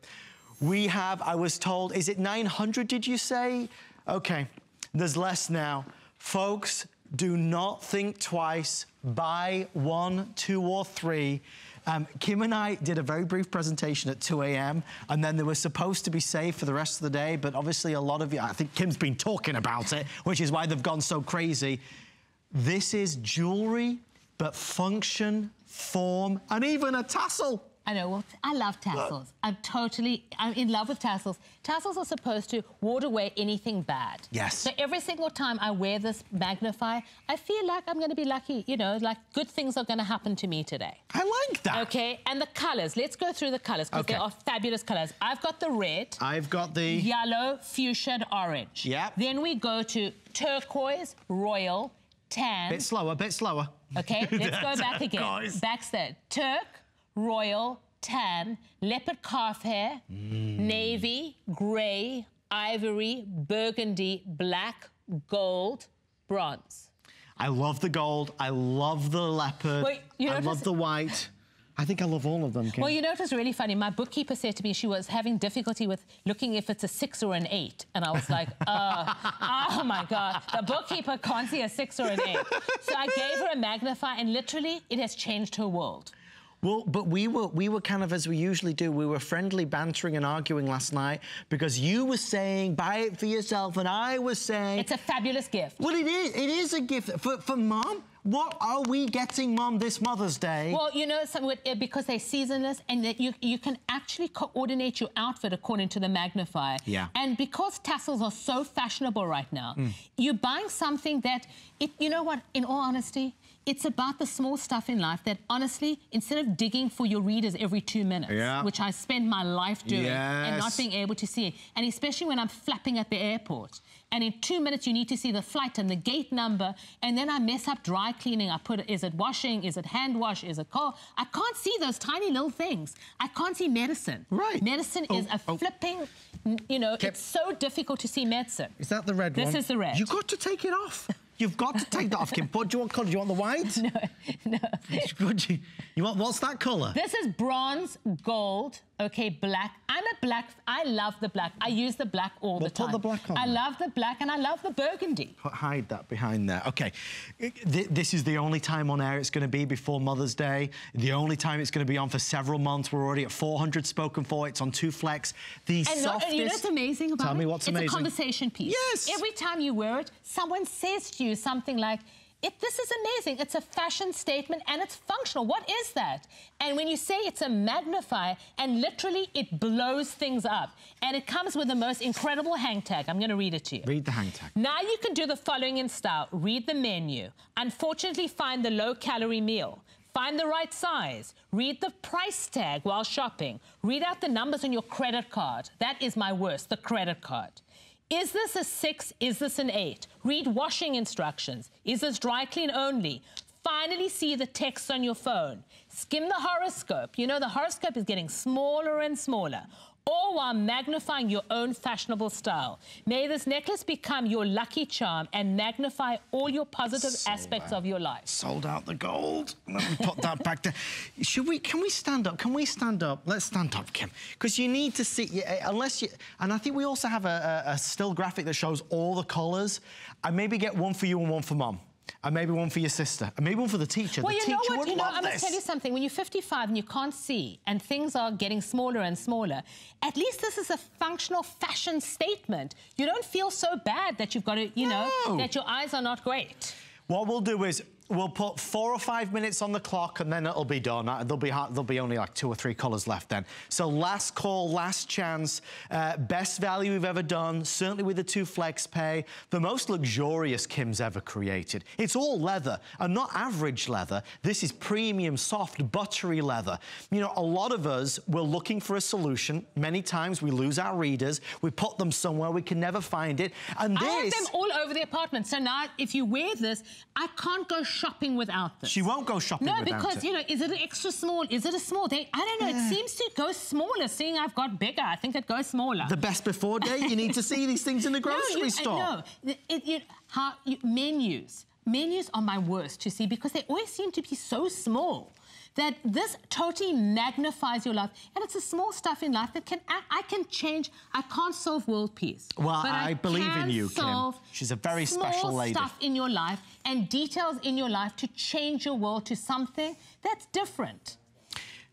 We have, I was told, is it 900, did you say? Okay, there's less now. Folks, do not think twice. Buy one, two, or three. Um, Kim and I did a very brief presentation at 2 a.m. and then they were supposed to be saved for the rest of the day, but obviously a lot of you, I think Kim's been talking about it, which is why they've gone so crazy. This is jewelry, but function, form, and even a tassel. I know. Well, I love tassels. I'm totally, I'm in love with tassels. Tassels are supposed to ward away anything bad. Yes. So every single time I wear this magnifier, I feel like I'm going to be lucky. You know, like good things are going to happen to me today. I like that. Okay. And the colors. Let's go through the colors because Okay. they are fabulous colors. I've got the red, I've got the. yellow, fuchsia, and orange. Yep. Then we go to turquoise, royal, tan. Bit slower, bit slower. Okay, [laughs] let's go back again. Guys. there. Turk, royal, tan, leopard calf hair, Mm. navy, grey, ivory, burgundy, black, gold, bronze. I love the gold. I love the leopard. I love the white. I think I love all of them. Kim. Well, you know, it was really funny. My bookkeeper said to me she was having difficulty with looking if it's a six or an eight. And I was like, uh, [laughs] oh my God, the bookkeeper can't see a six or an eight. So I gave her a magnifier, and literally, it has changed her world. Well, but we were we were kind of as we usually do. We were friendly bantering and arguing last night because you were saying buy it for yourself, and I was saying It's a fabulous gift. well, it is it is a gift for for mom. What are we getting mom this Mother's Day? Well, you know, uh, because they're seasonless and that you, you can actually coordinate your outfit according to the magnifier. Yeah. And because tassels are so fashionable right now, you're buying something that, it, you know what, in all honesty, it's about the small stuff in life that honestly, instead of digging for your readers every two minutes, Yeah. which I spend my life doing and not being able to see it, and especially when I'm flapping at the airport, and in two minutes you need to see the flight and the gate number, and then I mess up dry cleaning. I put, is it washing? Is it hand wash? Is it cold? I can't see those tiny little things. I can't see medicine. Right. Medicine is Oh, a oh. flipping, you know, Kip. it's so difficult to see medicine. is that the red This one? This is the red. You've got to take it off. You've got to take that off, Kim. What do you want colour? Do you want the white? [laughs] No, no. You, you want what's that colour? This is bronze, gold, okay, black. I'm a black, I love the black. I use the black all Well, the time. put the black on I there. love the black and I love the burgundy. Put- Hide that behind there. Okay. Th- This is the only time on air it's going to be before Mother's Day. The only time it's going to be on for several months. We're already at 400 spoken for. It's on two flex. The And, softest. and you know what's amazing about Tell it? me what's it's amazing. a conversation piece. Yes. Every time you wear it, someone says to you something like, it, this is amazing. It's a fashion statement and it's functional. What is that? And when you say it's a magnifier, and literally it blows things up, and it comes with the most incredible hang tag. I'm going to read it to you. Read the hang tag. Now you can do the following in style. Read the menu. Unfortunately, find the low calorie meal. Find the right size. Read the price tag while shopping. Read out the numbers on your credit card. That is my worst, the credit card. Is this a six? Is this an eight? Read washing instructions. Is this dry clean only? Finally, see the text on your phone. Skim the horoscope. You know, the horoscope is getting smaller and smaller all while magnifying your own fashionable style. May this necklace become your lucky charm and magnify all your positive Sold aspects out. of your life. Sold out the gold. Let me put that back there. Should we, can we stand up? Can we stand up? Let's stand up, Kim. Because you need to see, eh, unless you, and I think we also have a, a, a still graphic that shows all the colours. I maybe get one for you and one for mom and maybe one for your sister, and maybe one for the teacher. Well, the you teacher know what? You know, I'm going to tell you something. When you're 55 and you can't see, and things are getting smaller and smaller, at least this is a functional fashion statement. You don't feel so bad that you've got to, you no. know, that your eyes are not great. What we'll do is we'll put four or five minutes on the clock and then it'll be done. Uh, there'll be, there'll be only like two or three colours left then. So last call, last chance, uh, best value we've ever done, certainly with the two flex pay, the most luxurious Kim's ever created. It's all leather and not average leather. This is premium, soft, buttery leather. You know, a lot of us, we're looking for a solution. Many times we lose our readers. We put them somewhere, we can never find it. And this... I have them all over the apartment. So now if you wear this, I can't go shopping without this. She won't go shopping no, because, it. you know, is it an extra small? Is it a small? They, I don't know. Yeah. It seems to go smaller, seeing I've got bigger. I think it goes smaller. The best before date? you need to see these things in the grocery [laughs] no, you, store. No, it, it, how, you, menus. Menus are my worst, you see, because they always seem to be so small that this totally magnifies your life. And it's a small stuff in life that can, I, I can change. I can't solve world peace. Well, I, I, believe in you, Kim. She's a very special lady. stuff in your life and details in your life to change your world to something that's different.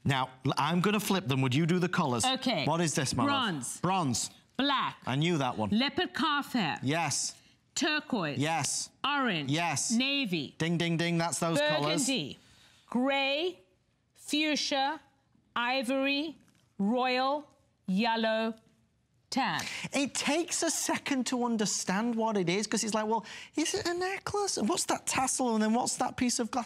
Now, I'm going to flip them. Would you do the colours? Okay. What is this, my Bronze. Love? Bronze. Black. I knew that one. Leopard calf hair. Yes. Turquoise. Yes. Orange. Yes. Navy. Ding, ding, ding. That's those Burgundy. colours. Burgundy. Grey fuchsia, ivory, royal, yellow, It takes a second to understand what it is because it's like, well, is it a necklace? What's that tassel? And then what's that piece of glass?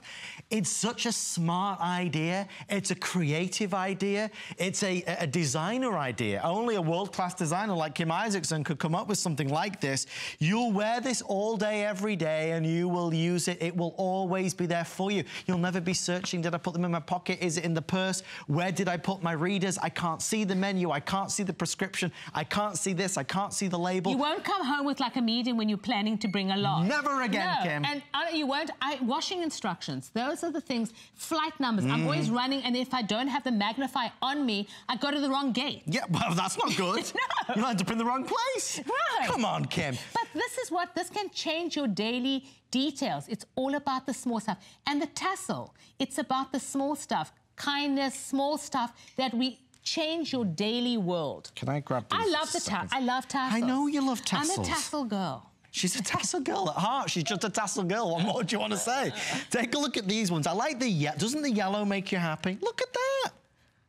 It's such a smart idea. It's a creative idea. It's a, a designer idea. Only a world-class designer like Kim Isaacsohn could come up with something like this. You'll wear this all day, every day, and you will use it. It will always be there for you. You'll never be searching, did I put them in my pocket? Is it in the purse? Where did I put my readers? I can't see the menu. I can't see the prescription. I can't see this, I can't see the label. You won't come home with like a medium when you're planning to bring a lot. Never again, no. Kim. And uh, you won't, I, washing instructions, those are the things, flight numbers. Mm. I'm always mm. running and if I don't have the magnifier on me, I go to the wrong gate. Yeah, well, that's not good. [laughs] no. You end up in the wrong place. Right. Come on, Kim. But this is what, this can change your daily details. It's all about the small stuff. And the tassel, it's about the small stuff kindness, small stuff that we change your daily world. Can I grab? I love the ta I love tassels. I know you love tassels. I'm a tassel girl. She's a tassel girl at heart. She's just a tassel girl. What more do you want to say? Take a look at these ones. I like the yellow. Doesn't the yellow make you happy? Look at that.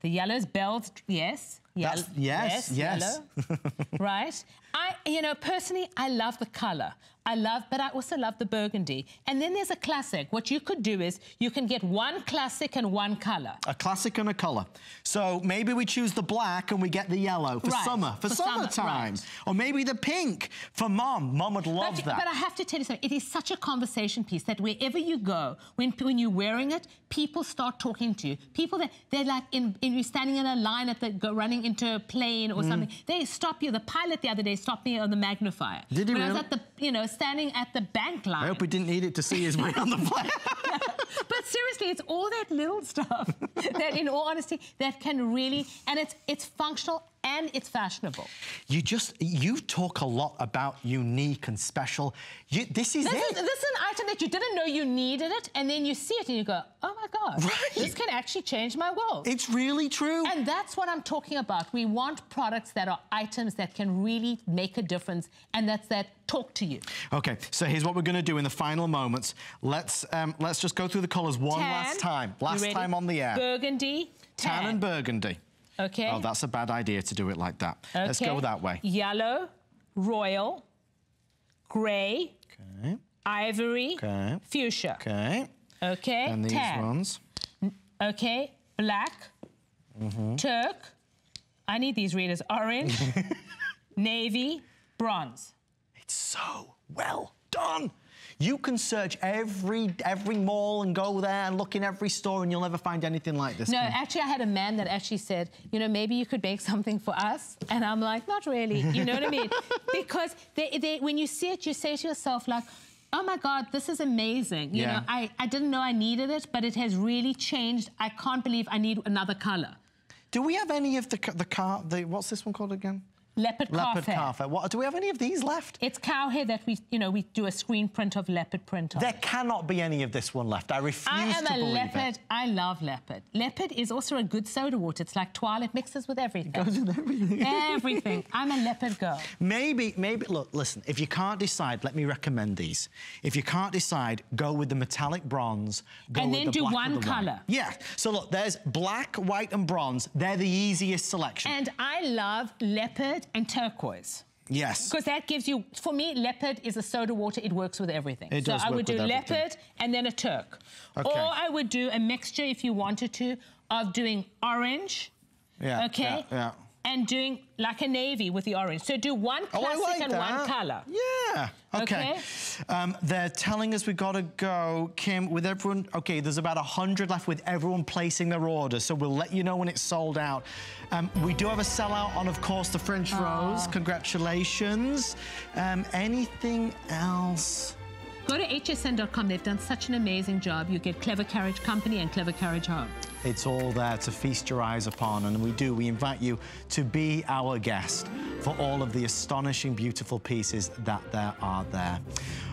The yellow's bells, yes. Yellow, yes, yes. [laughs] yes. right? I, you know, personally, I love the color. I love, but I also love the burgundy. And then there's a classic. What you could do is you can get one classic and one color. A classic and a color. So maybe we choose the black and we get the yellow for right. summer, for, for summertime. Summer, right. Or maybe the pink for mom. Mom would love but, that. But I have to tell you something. It is such a conversation piece that wherever you go, when, when you're wearing it, people start talking to you. People that they're like in, in you're standing in a line at the go running into a plane or mm. something. They stop you. The pilot the other day stopped me on the magnifier. Did he when really? I was at the you know standing at the bank line. I hope we didn't need it to see his way on the [laughs] plane. but seriously, it's all that little stuff [laughs] that, in all honesty, that can really and it's it's functional and it's fashionable. You just, you talk a lot about unique and special. You, this is This it. is, this is an item that you didn't know you needed it, and then you see it and you go, oh my God, Right. this can actually change my world. it's really true. And that's what I'm talking about. We want products that are items that can really make a difference and that's that talk to you. Okay, so here's what we're going to do in the final moments. Let's um, let's just go through the colours one Tan. last time. Last time on the air. Burgundy, tan. Tan and burgundy. Okay. Oh, that's a bad idea to do it like that. Let's go that way. Yellow, royal, grey, Okay. ivory, Okay. fuchsia. Okay. Okay. And these tan. ones. Okay. Black, Mm-hmm. Turk. I need these readers. Orange, [laughs] navy, bronze. It's so well done. You can search every every mall and go there and look in every store and you'll never find anything like this. No, Kim. actually, I had a man that actually said, you know, maybe you could make [laughs] something for us. And I'm like, not really. You know what I mean? [laughs] Because they, they, when you see it, you say to yourself, like, oh my God, this is amazing. You Yeah. know, I, I didn't know I needed it, but it has really changed. I can't believe I need another color. Do we have any of the the car the what's this one called again? Leopard, Leopard hair. What do we have any of these left? It's cow hair that we, you know, we do a screen print of leopard print on. There cannot be any of this one left. I refuse I am to a believe leopard. it. I love leopard. Leopard is also a good soda water. It's like Twilight mixes with everything. goes with everything. [laughs] everything. I'm a leopard girl. Maybe, maybe, look, listen, if you can't decide, let me recommend these. If you can't decide, go with the metallic bronze. Go And with then the do black one the white. colour. Yeah. So look, there's black, white, and bronze. They're the easiest selection. And I love leopard and turquoise. yes. Because that gives you, for me, leopard is a soda water. It works with everything. It so does I would do everything. leopard and then a turk. Okay. Or I would do a mixture, if you wanted to, of doing orange. Yeah, Okay. yeah, yeah. And doing like a navy with the orange. So do one classic I like and that. one color. Yeah. Okay. Okay. Um, they're telling us we got to go, Kim, with everyone. Okay, there's about 100 left with everyone placing their order, so we'll let you know when it's sold out. Um, we do have a sellout on, of course, the French Rose. Congratulations. Um, anything else? Go to hsn.com. They've done such an amazing job. You get Clever Carriage Company and Clever Carriage Home. It's all there to feast your eyes upon, and we do. We invite you to be our guest for all of the astonishing, beautiful pieces that there are there.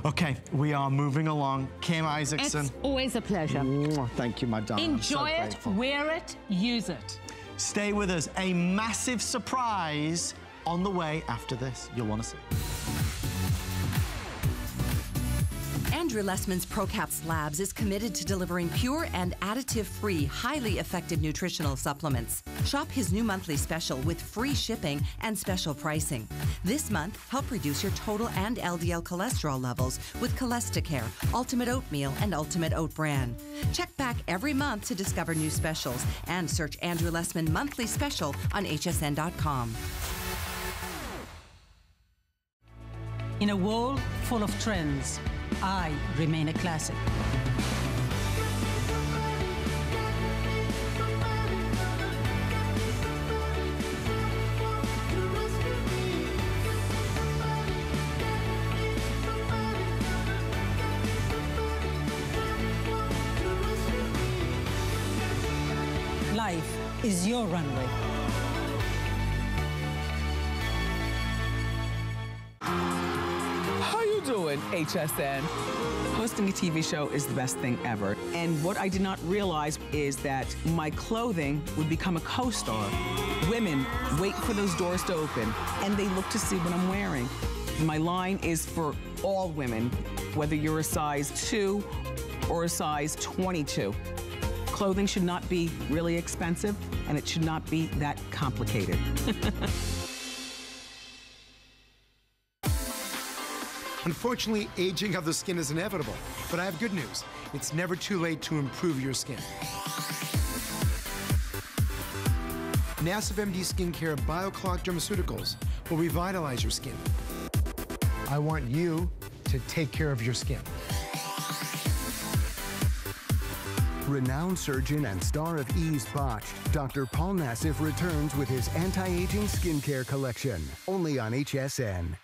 Okay, we are moving along. Kim Isaacsohn. It's always a pleasure. Mwah, Thank you, my darling. I'm so Enjoy it, grateful. wear it, use it. Stay with us. A massive surprise on the way after this. You'll want to see. Andrew Lessman's ProCaps Labs is committed to delivering pure and additive free, highly effective nutritional supplements. Shop his new monthly special with free shipping and special pricing. This month, help reduce your total and LDL cholesterol levels with Cholesticare, Ultimate Oatmeal, and Ultimate Oat Bran. Check back every month to discover new specials and search Andrew Lessman Monthly Special on hsn.com. In a world full of trends, I remain a classic. Life is your runway. HSN? Hosting a TV show is the best thing ever. And what I did not realize is that my clothing would become a co-star. Women wait for those doors to open and they look to see what I'm wearing. My line is for all women, whether you're a size 2 or a size 22. Clothing should not be really expensive and it should not be that complicated. [laughs] Unfortunately, aging of the skin is inevitable, but I have good news. It's never too late to improve your skin. Nassif MD Skincare BioClock Dermaceuticals will revitalize your skin. I want you to take care of your skin. Renowned surgeon and star of Ease Botched, Dr. Paul Nassif returns with his anti-aging skincare collection, only on HSN.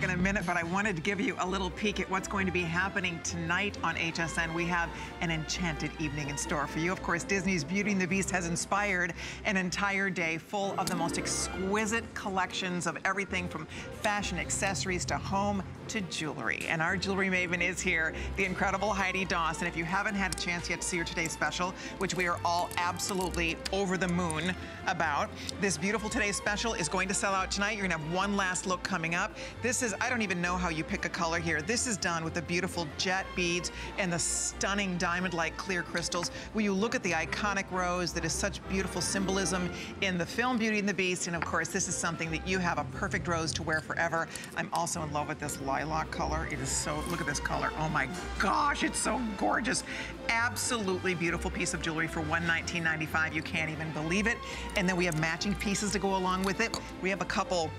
Back in a minute, but I wanted to give you a little peek at what's going to be happening tonight on HSN. We have an enchanted evening in store for you. Of course, Disney's Beauty and the Beast has inspired an entire day full of the most exquisite collections of everything from fashion accessories to home to jewelry. And our jewelry maven is here, the incredible Heidi Daus. And if you haven't had a chance yet to see her today's special, which we are all absolutely over the moon about, this beautiful today's special is going to sell out tonight. You're gonna have one last look coming up. This is, I don't even know how you pick a color here. This is done with the beautiful jet beads and the stunning diamond-like clear crystals. Will you look at the iconic rose that is such beautiful symbolism in the film Beauty and the Beast. And of course, this is something that you have a perfect rose to wear forever. I'm also in love with this lilac color. It is so, look at this color. Oh my gosh, it's so gorgeous. Absolutely beautiful piece of jewelry for $119.95. You can't even believe it. And then we have matching pieces to go along with it. We have a couple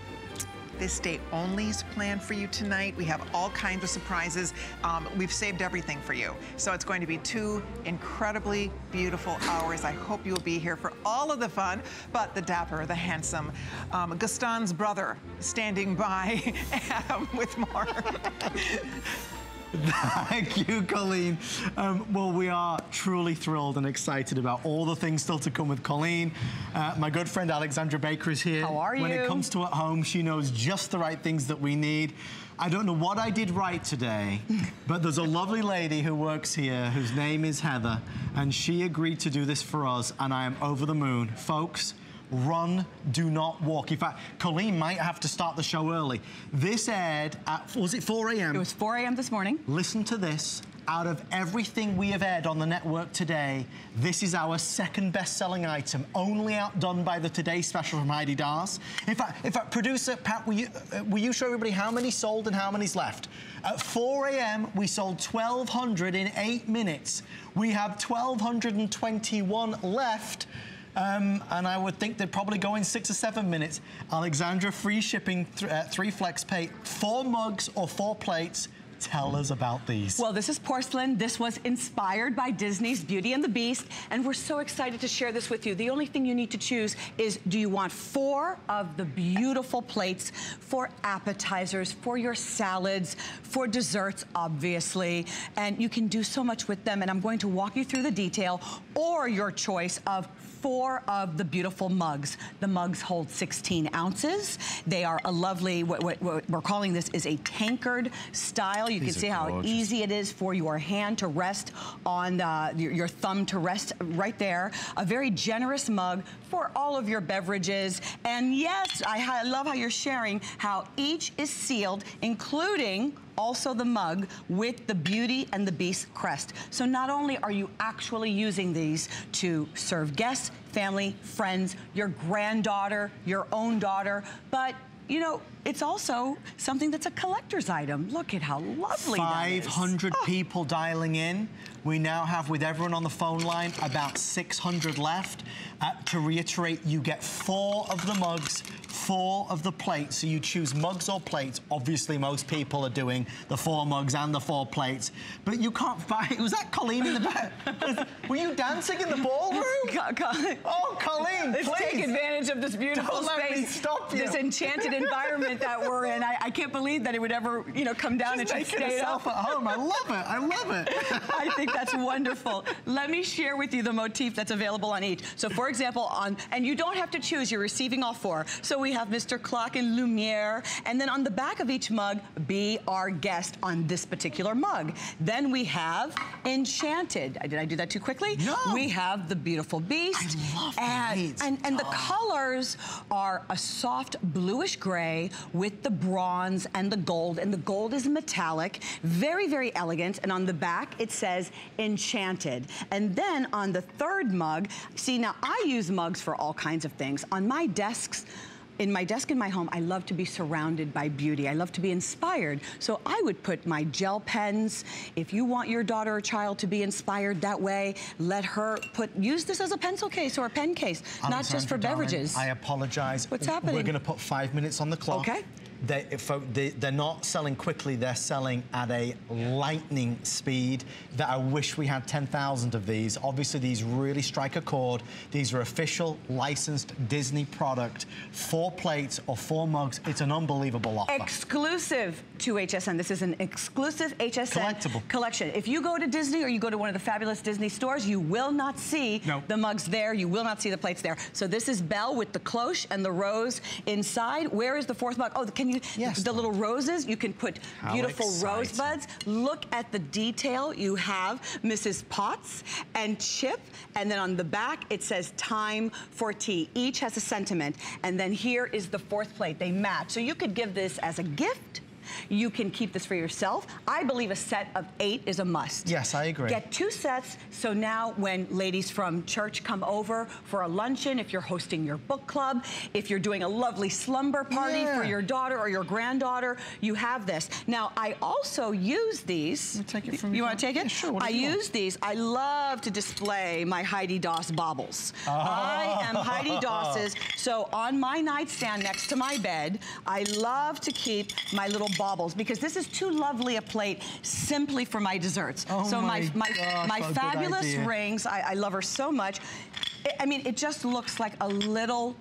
this day onlys planned for you tonight. We have all kinds of surprises. Um, we've saved everything for you. So it's going to be two incredibly beautiful hours. I hope you'll be here for all of the fun, but the dapper, the handsome, um, Gaston's brother standing by [laughs] with more. [laughs] Thank you, Colleen. Um, well, we are truly thrilled and excited about all the things still to come with Colleen. Uh, my good friend Alexandra Baker is here. How are you? When it comes to at home, she knows just the right things that we need. I don't know what I did right today, [laughs] but there's a lovely lady who works here whose name is Heather, and she agreed to do this for us, and I am over the moon. Folks, run, do not walk. In fact, Colleen might have to start the show early. This aired at, was it 4 a.m.? It was 4 a.m. this morning. Listen to this. Out of everything we have aired on the network today, this is our second best-selling item, only outdone by the Today Special from Heidi Daus. In fact, in fact, producer Pat, will you, uh, will you show everybody how many sold and how many's left? At 4 a.m., we sold 1,200 in eight minutes. We have 1,221 left. Um, and I would think they'd probably go in six or seven minutes. Alexandra, free shipping, th uh, three flex pay, four mugs or four plates. Tell us about these. Well, this is porcelain. This was inspired by Disney's Beauty and the Beast, and we're so excited to share this with you. The only thing you need to choose is do you want four of the beautiful plates for appetizers, for your salads, for desserts, obviously, and you can do so much with them, and I'm going to walk you through the detail, or your choice of four of the beautiful mugs. The mugs hold 16 ounces. They are a lovely, what, what- what we're calling this is a tankard style. You These can see how gorgeous. easy it is for your hand to rest on, uh, your, your thumb to rest right there. A very generous mug for all of your beverages. And yes, I, I love how you're sharing how each is sealed, including also the mug with the Beauty and the Beast crest. So not only are you actually using these to serve guests, family, friends, your granddaughter, your own daughter, but you know, it's also something that's a collector's item. Look at how lovely that is. 500 people dialing in. We now have, with everyone on the phone line, about 600 left. Uh, to reiterate, you get four of the mugs, four of the plates. So you choose mugs or plates. Obviously, most people are doing the four mugs and the four plates. But you can't find... [laughs] Was that Colleen in the back? Were you dancing in the ballroom? oh, Colleen, Let's take advantage of this beautiful Don't space, stop you. this enchanted environment that we're in. I, I can't believe that it would ever, you know, come down She's and just stay up. at home. I love it. I love it. [laughs] I think that's wonderful. Let me share with you the motif that's available on each. So, for example, on and you don't have to choose. You're receiving all four. So we have Mr. Clock and Lumiere, and then on the back of each mug, be our guest on this particular mug. Then we have Enchanted. Did I do that too quickly? No. We have the beautiful Beast. I love and, and and the oh. colors are a soft bluish gray with the bronze and the gold, and the gold is metallic, very, very elegant. And on the back, it says Enchanted. And then on the third mug, see, now I use mugs for all kinds of things. On my desks, in my desk in my home, I love to be surrounded by beauty. I love to be inspired. So I would put my gel pens. If you want your daughter or child to be inspired that way, let her put, use this as a pencil case or a pen case, not just for Alexandra, darling, beverages. I apologize. What's happening? We're going to put five minutes on the clock. Okay. They, they, they're not selling quickly, they're selling at a lightning speed that I wish we had 10,000 of these. Obviously, these really strike a chord. These are official, licensed Disney product. Four plates or four mugs. It's an unbelievable offer. Exclusive to HSN. This is an exclusive HSN Collectible. collection. If you go to Disney or you go to one of the fabulous Disney stores, you will not see No. the mugs there. You will not see the plates there. So this is Belle with the cloche and the rose inside. Where is the fourth mug? Oh, can you? Yes. The little roses. You can put How beautiful exciting. rosebuds. Look at the detail. You have Mrs. Potts and Chip, and then on the back it says "Time for Tea." Each has a sentiment, and then here is the fourth plate. They match, so you could give this as a gift. You can keep this for yourself. I believe a set of eight is a must. Yes, I agree. Get two sets, so now when ladies from church come over for a luncheon, if you're hosting your book club, if you're doing a lovely slumber party Yeah. for your daughter or your granddaughter, you have this. Now, I also use these. take it from you want to take it? Yeah, sure, I you want? use these. I love to display my Heidi Daus baubles. I am Heidi [laughs] Daus's. So on my nightstand next to my bed, I love to keep my little baubles because this is too lovely a plate simply for my desserts. Oh so my my gosh, my fabulous rings, I, I love her so much. I- mean, it just looks like a little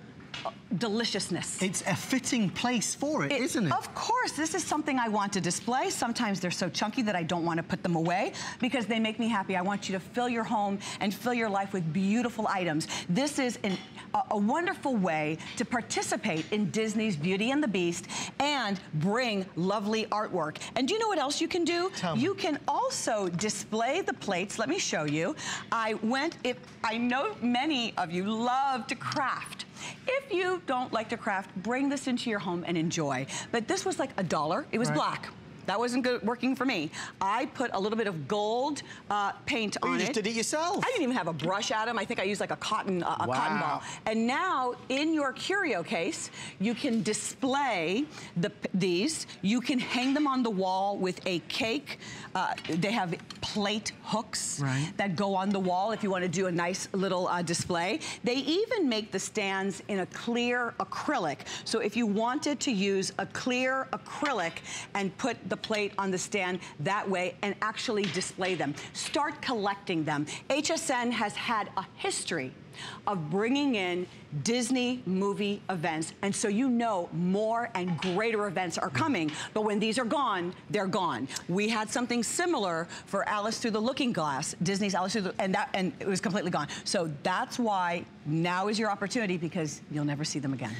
deliciousness. It's a fitting place for it, It- not it? Of course, this is something I want to display. Sometimes they're so chunky that I don't want to put them away because they make me happy. I want you to fill your home and fill your life with beautiful items. This is an, a, a wonderful way to participate in Disney's Beauty and the Beast and bring lovely artwork. And do you know what else you can do? Tell me. You can also display the plates. Let me show you. I went, if I know many of you love to craft. If you don't like to craft, bring this into your home and enjoy. But this was like a dollar. It was Right. black. That wasn't good, working for me. I put a little bit of gold uh, paint Oh, on it. you just did it yourself? I didn't even have a brush, Adam. I think I used like a cotton, uh, a cotton ball. And now in your curio case, you can display the, these. You can hang them on the wall with a cake. Uh, they have plate hooks Right. that go on the wall if you want to do a nice little uh, display. They even make the stands in a clear acrylic. So if you wanted to use a clear acrylic and put the plate on the stand that way and actually display them, start collecting them. HSN has had a history of bringing in Disney movie events. And so you know more and greater events are coming. But when these are gone, they're gone. We had something similar for Alice Through the Looking Glass, Disney's Alice Through the, and that, and it was completely gone. So that's why now is your opportunity because you'll never see them again.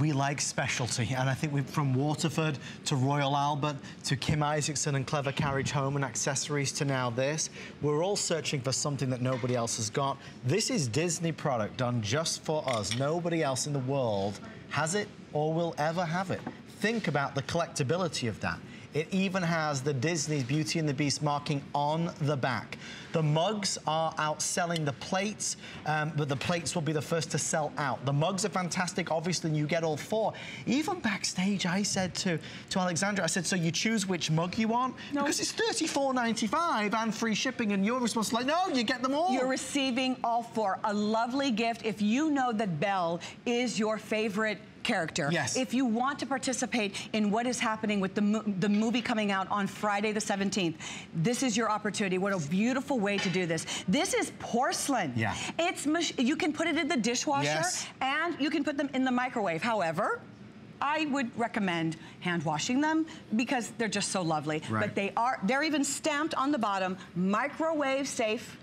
We like specialty, and I think we've from Waterford to Royal Albert to Kim Isaacsohn and Clever Carriage Home and Accessories to now this, we're all searching for something that nobody else has got. This is Disney product done just for us. Nobody else in the world has it or will ever have it. Think about the collectability of that. It even has the Disney's Beauty and the Beast marking on the back. The mugs are outselling the plates, um, but the plates will be the first to sell out. The mugs are fantastic, obviously, and you get all four. Even backstage, I said to, to Alexandra, I said, so you choose which mug you want? Because it's $34.95 and free shipping, and your response like, no, you get them all. You're receiving all four. A lovely gift. If you know that Belle is your favorite character. Yes. If you want to participate in what is happening with the, mo- the movie coming out on Friday the 17th, this is your opportunity. What a beautiful way to do this. This is porcelain. Yeah. It's you can put it in the dishwasher Yes. and you can put them in the microwave. However, I would recommend hand washing them because they're just so lovely. Right. But they are they're even stamped on the bottom microwave safe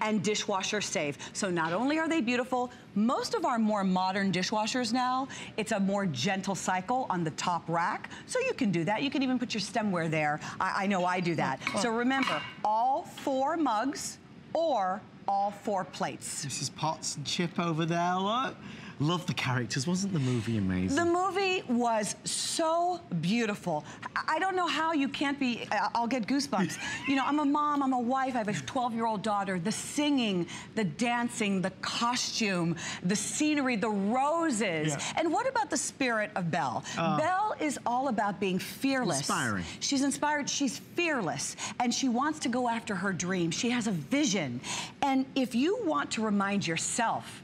and dishwasher safe. So not only are they beautiful, most of our more modern dishwashers now, it's a more gentle cycle on the top rack. So you can do that. You can even put your stemware there. I, I know I do that. So remember, all four mugs or all four plates. This is Potts and Chip over there, look. Love the characters. Wasn't the movie amazing? The movie was so beautiful. I- don't know how you can't be, I'll get goosebumps. [laughs] you know, I'm a mom, I'm a wife, I have a 12 year old daughter. The singing, the dancing, the costume, the scenery, the roses. Yeah. And what about the spirit of Belle? Uh. Belle is all about being fearless. Inspiring. She's inspired, she's fearless, and she wants to go after her dream. She has a vision. And if you want to remind yourself,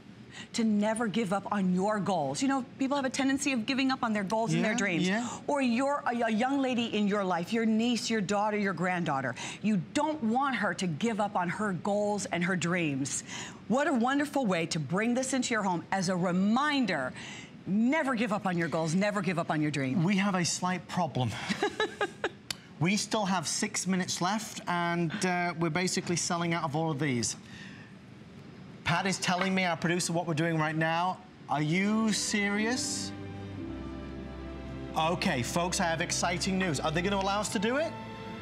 to never give up on your goals. You know, people have a tendency of giving up on their goals and their dreams. yeah. Or you're a, a young lady in your life, your niece, your daughter, your granddaughter. You don't want her to give up on her goals and her dreams. What a wonderful way to bring this into your home as a reminder. Never give up on your goals, never give up on your dream. We have a slight problem. [laughs] we still have six minutes left, and uh, we're basically selling out of all of these. Pat is telling me, our producer, what we're doing right now. Are you serious? Okay, folks, I have exciting news. Are they going to allow us to do it?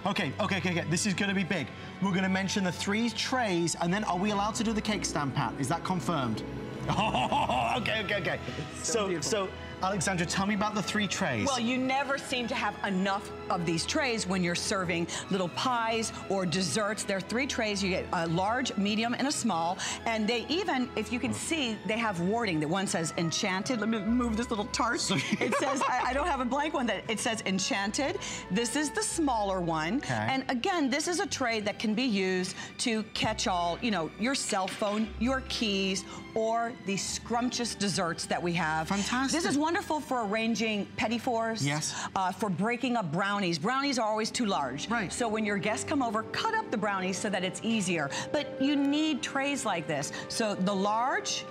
Okay, okay, okay, okay. This is going to be big. We're going to mention the three trays, and then are we allowed to do the cake stand, Pat? Is that confirmed? [laughs] okay, okay, okay. So, so, Alexandra, tell me about the three trays. Well, you never seem to have enough of these trays when you're serving little pies or desserts. There are three trays. You get a large, medium, and a small. And they even, if you can see, they have wording. That one says enchanted. Let me move this little tart. [laughs] it says, I, I don't have a blank one that it says enchanted. This is the smaller one. Okay. And again, this is a tray that can be used to catch all, you know, your cell phone, your keys, or the scrumptious desserts that we have. Fantastic. This is wonderful for arranging petit fours. Yes. Uh, for breaking up brownies. Brownies are always too large. Right. So when your guests come over, cut up the brownies so that it's easier. But you need trays like this. So the large,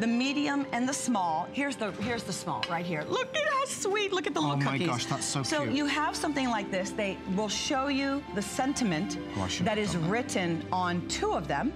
the medium, and the small. Here's the here's the small right here. Look at how sweet. Look at the little cookies. Oh my gosh, that's so So cute. So you have something like this. They will show you the sentiment Oh, that is that. written on two of them.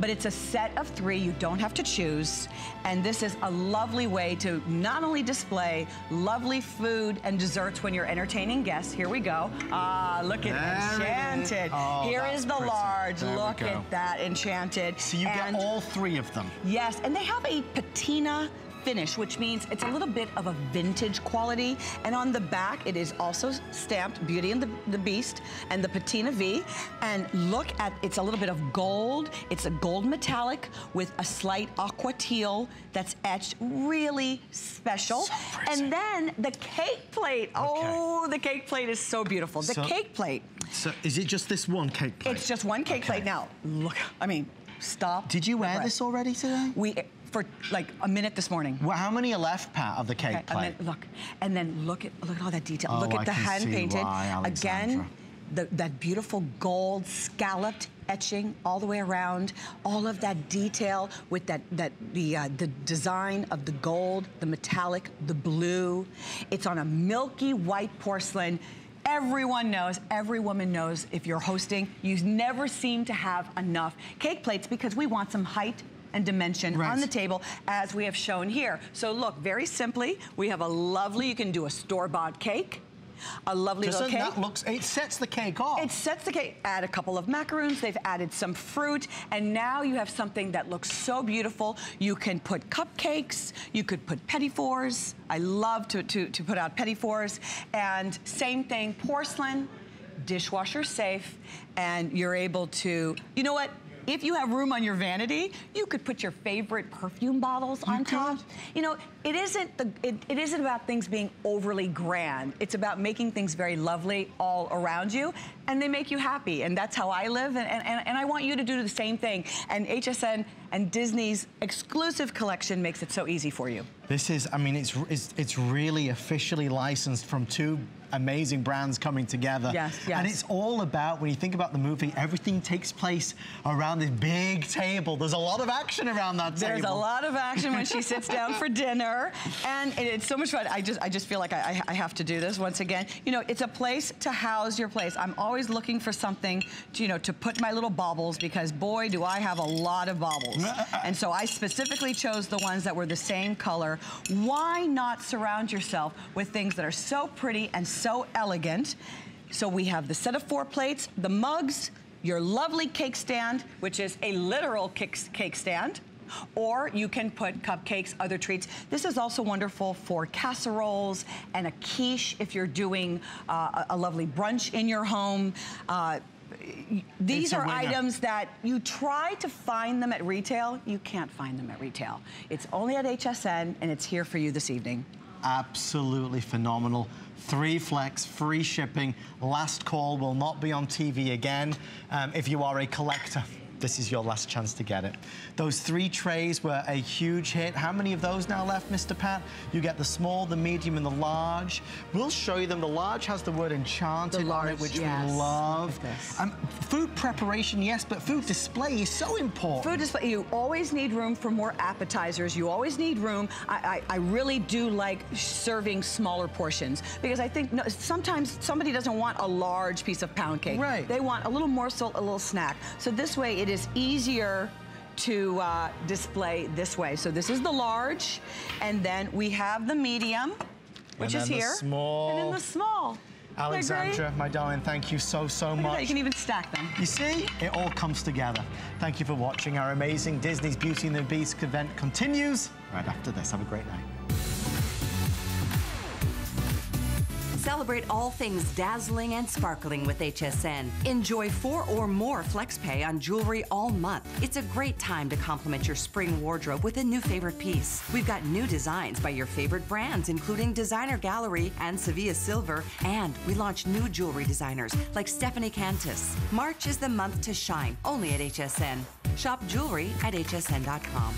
But it's a set of three, you don't have to choose. And this is a lovely way to not only display lovely food and desserts when you're entertaining guests. Here we go. Ah, look at There. Enchanted. Oh, Here is the pretty. large. There Look at that, Enchanted. So you And- get all three of them. Yes, and they have a patina finish, which means it's a little bit of a vintage quality. And on the back, it is also stamped Beauty and the, the Beast and the Patina Vie. And look at, it's a little bit of gold. It's a gold metallic with a slight aqua teal that's etched really special. and then the cake plate. Oh, the cake plate is so beautiful. The So- cake plate. So is it just this one cake plate? It's just one cake plate. Now, look, I mean, stop. Did you wear this already today? We, for like a minute this morning. Well, how many are left, Pat, of the cake Okay, and plate? then look, and then look at look at all that detail. Oh, look at I the hand painted. why, Again, the, that beautiful gold scalloped etching all the way around. All of that detail with that that the uh, the design of the gold, the metallic, the blue. It's on a milky white porcelain. Everyone knows, every woman knows if you're hosting, you never seem to have enough cake plates because we want some height and dimension on the table as we have shown here. So look, very simply, we have a lovely, you can do a store-bought cake, a lovely Doesn't little cake. that looks, it sets the cake off. It sets the cake. Add a couple of macaroons. They've added some fruit, and now you have something that looks so beautiful. You can put cupcakes. You could put petit fours. I love to to to put out petit fours. And same thing, porcelain, dishwasher safe, and you're able to. You know what? If you have room on your vanity, you could put your favorite perfume bottles on top. You know, it isn't the it, it isn't about things being overly grand. It's about making things very lovely all around you, and they make you happy. And that's how I live, and, and, and I want you to do the same thing. And HSN and Disney's exclusive collection makes it so easy for you. This is, I mean, it's, it's, it's really officially licensed from two amazing brands coming together. Yes, yes. And it's all about, when you think about the movie, everything takes place around this big table. There's a lot of action around that There's table. There's a lot of [laughs] action when she sits down for dinner, and it- it's so much fun. I just, I just feel like I, I have to do this once again. You know, it's a place to house your place. I'm always looking for something, to, you know, to put my little baubles because boy, do I have a lot of baubles. Uh, uh, uh. And so I specifically chose the ones that were the same color. Why not surround yourself with things that are so pretty and so elegant? So we have the set of four plates, the mugs, your lovely cake stand, which is a literal cake, cake stand. Or you can put cupcakes, other treats. This is also wonderful for casseroles and a quiche if you're doing uh, a, a lovely brunch in your home. Uh, these are winner. items that you try to find them at retail. You can't find them at retail. It's only at HSN, and it's here for you this evening. Absolutely phenomenal. Three flex, free shipping. Last call will not be on TV again um, if you are a collector. This is your last chance to get it. Those three trays were a huge hit. How many of those now left, Mr. Pat? You get the small, the medium, and the large. We'll show you them. The large has the word enchanted The on it, large, which yes. we love. Um, food preparation, yes, but food display is so important. Food display, you always need room for more appetizers. You always need room. I, I, I really do like serving smaller portions because I think no, sometimes somebody doesn't want a large piece of pound cake. Right. They want a little morsel, a little snack. So this way it is easier to uh, display this way. So this is the large, and then we have the medium, which is then the here. small. And then the small. Isn't that great? Alexandra, my darling, thank you so, so Look much. You can even stack them. You see, it all comes together. Thank you for watching. Our amazing Disney's Beauty and the Beast event continues right after this. Have a great night. Celebrate all things dazzling and sparkling with HSN. Enjoy four or more FlexPay on jewelry all month. It's a great time to complement your spring wardrobe with a new favorite piece. We've got new designs by your favorite brands, including Designer Gallery and Sevilla Silver, and we launch new jewelry designers like Stephanie Cantus. March is the month to shine, only at HSN. Shop jewelry at hsn.com.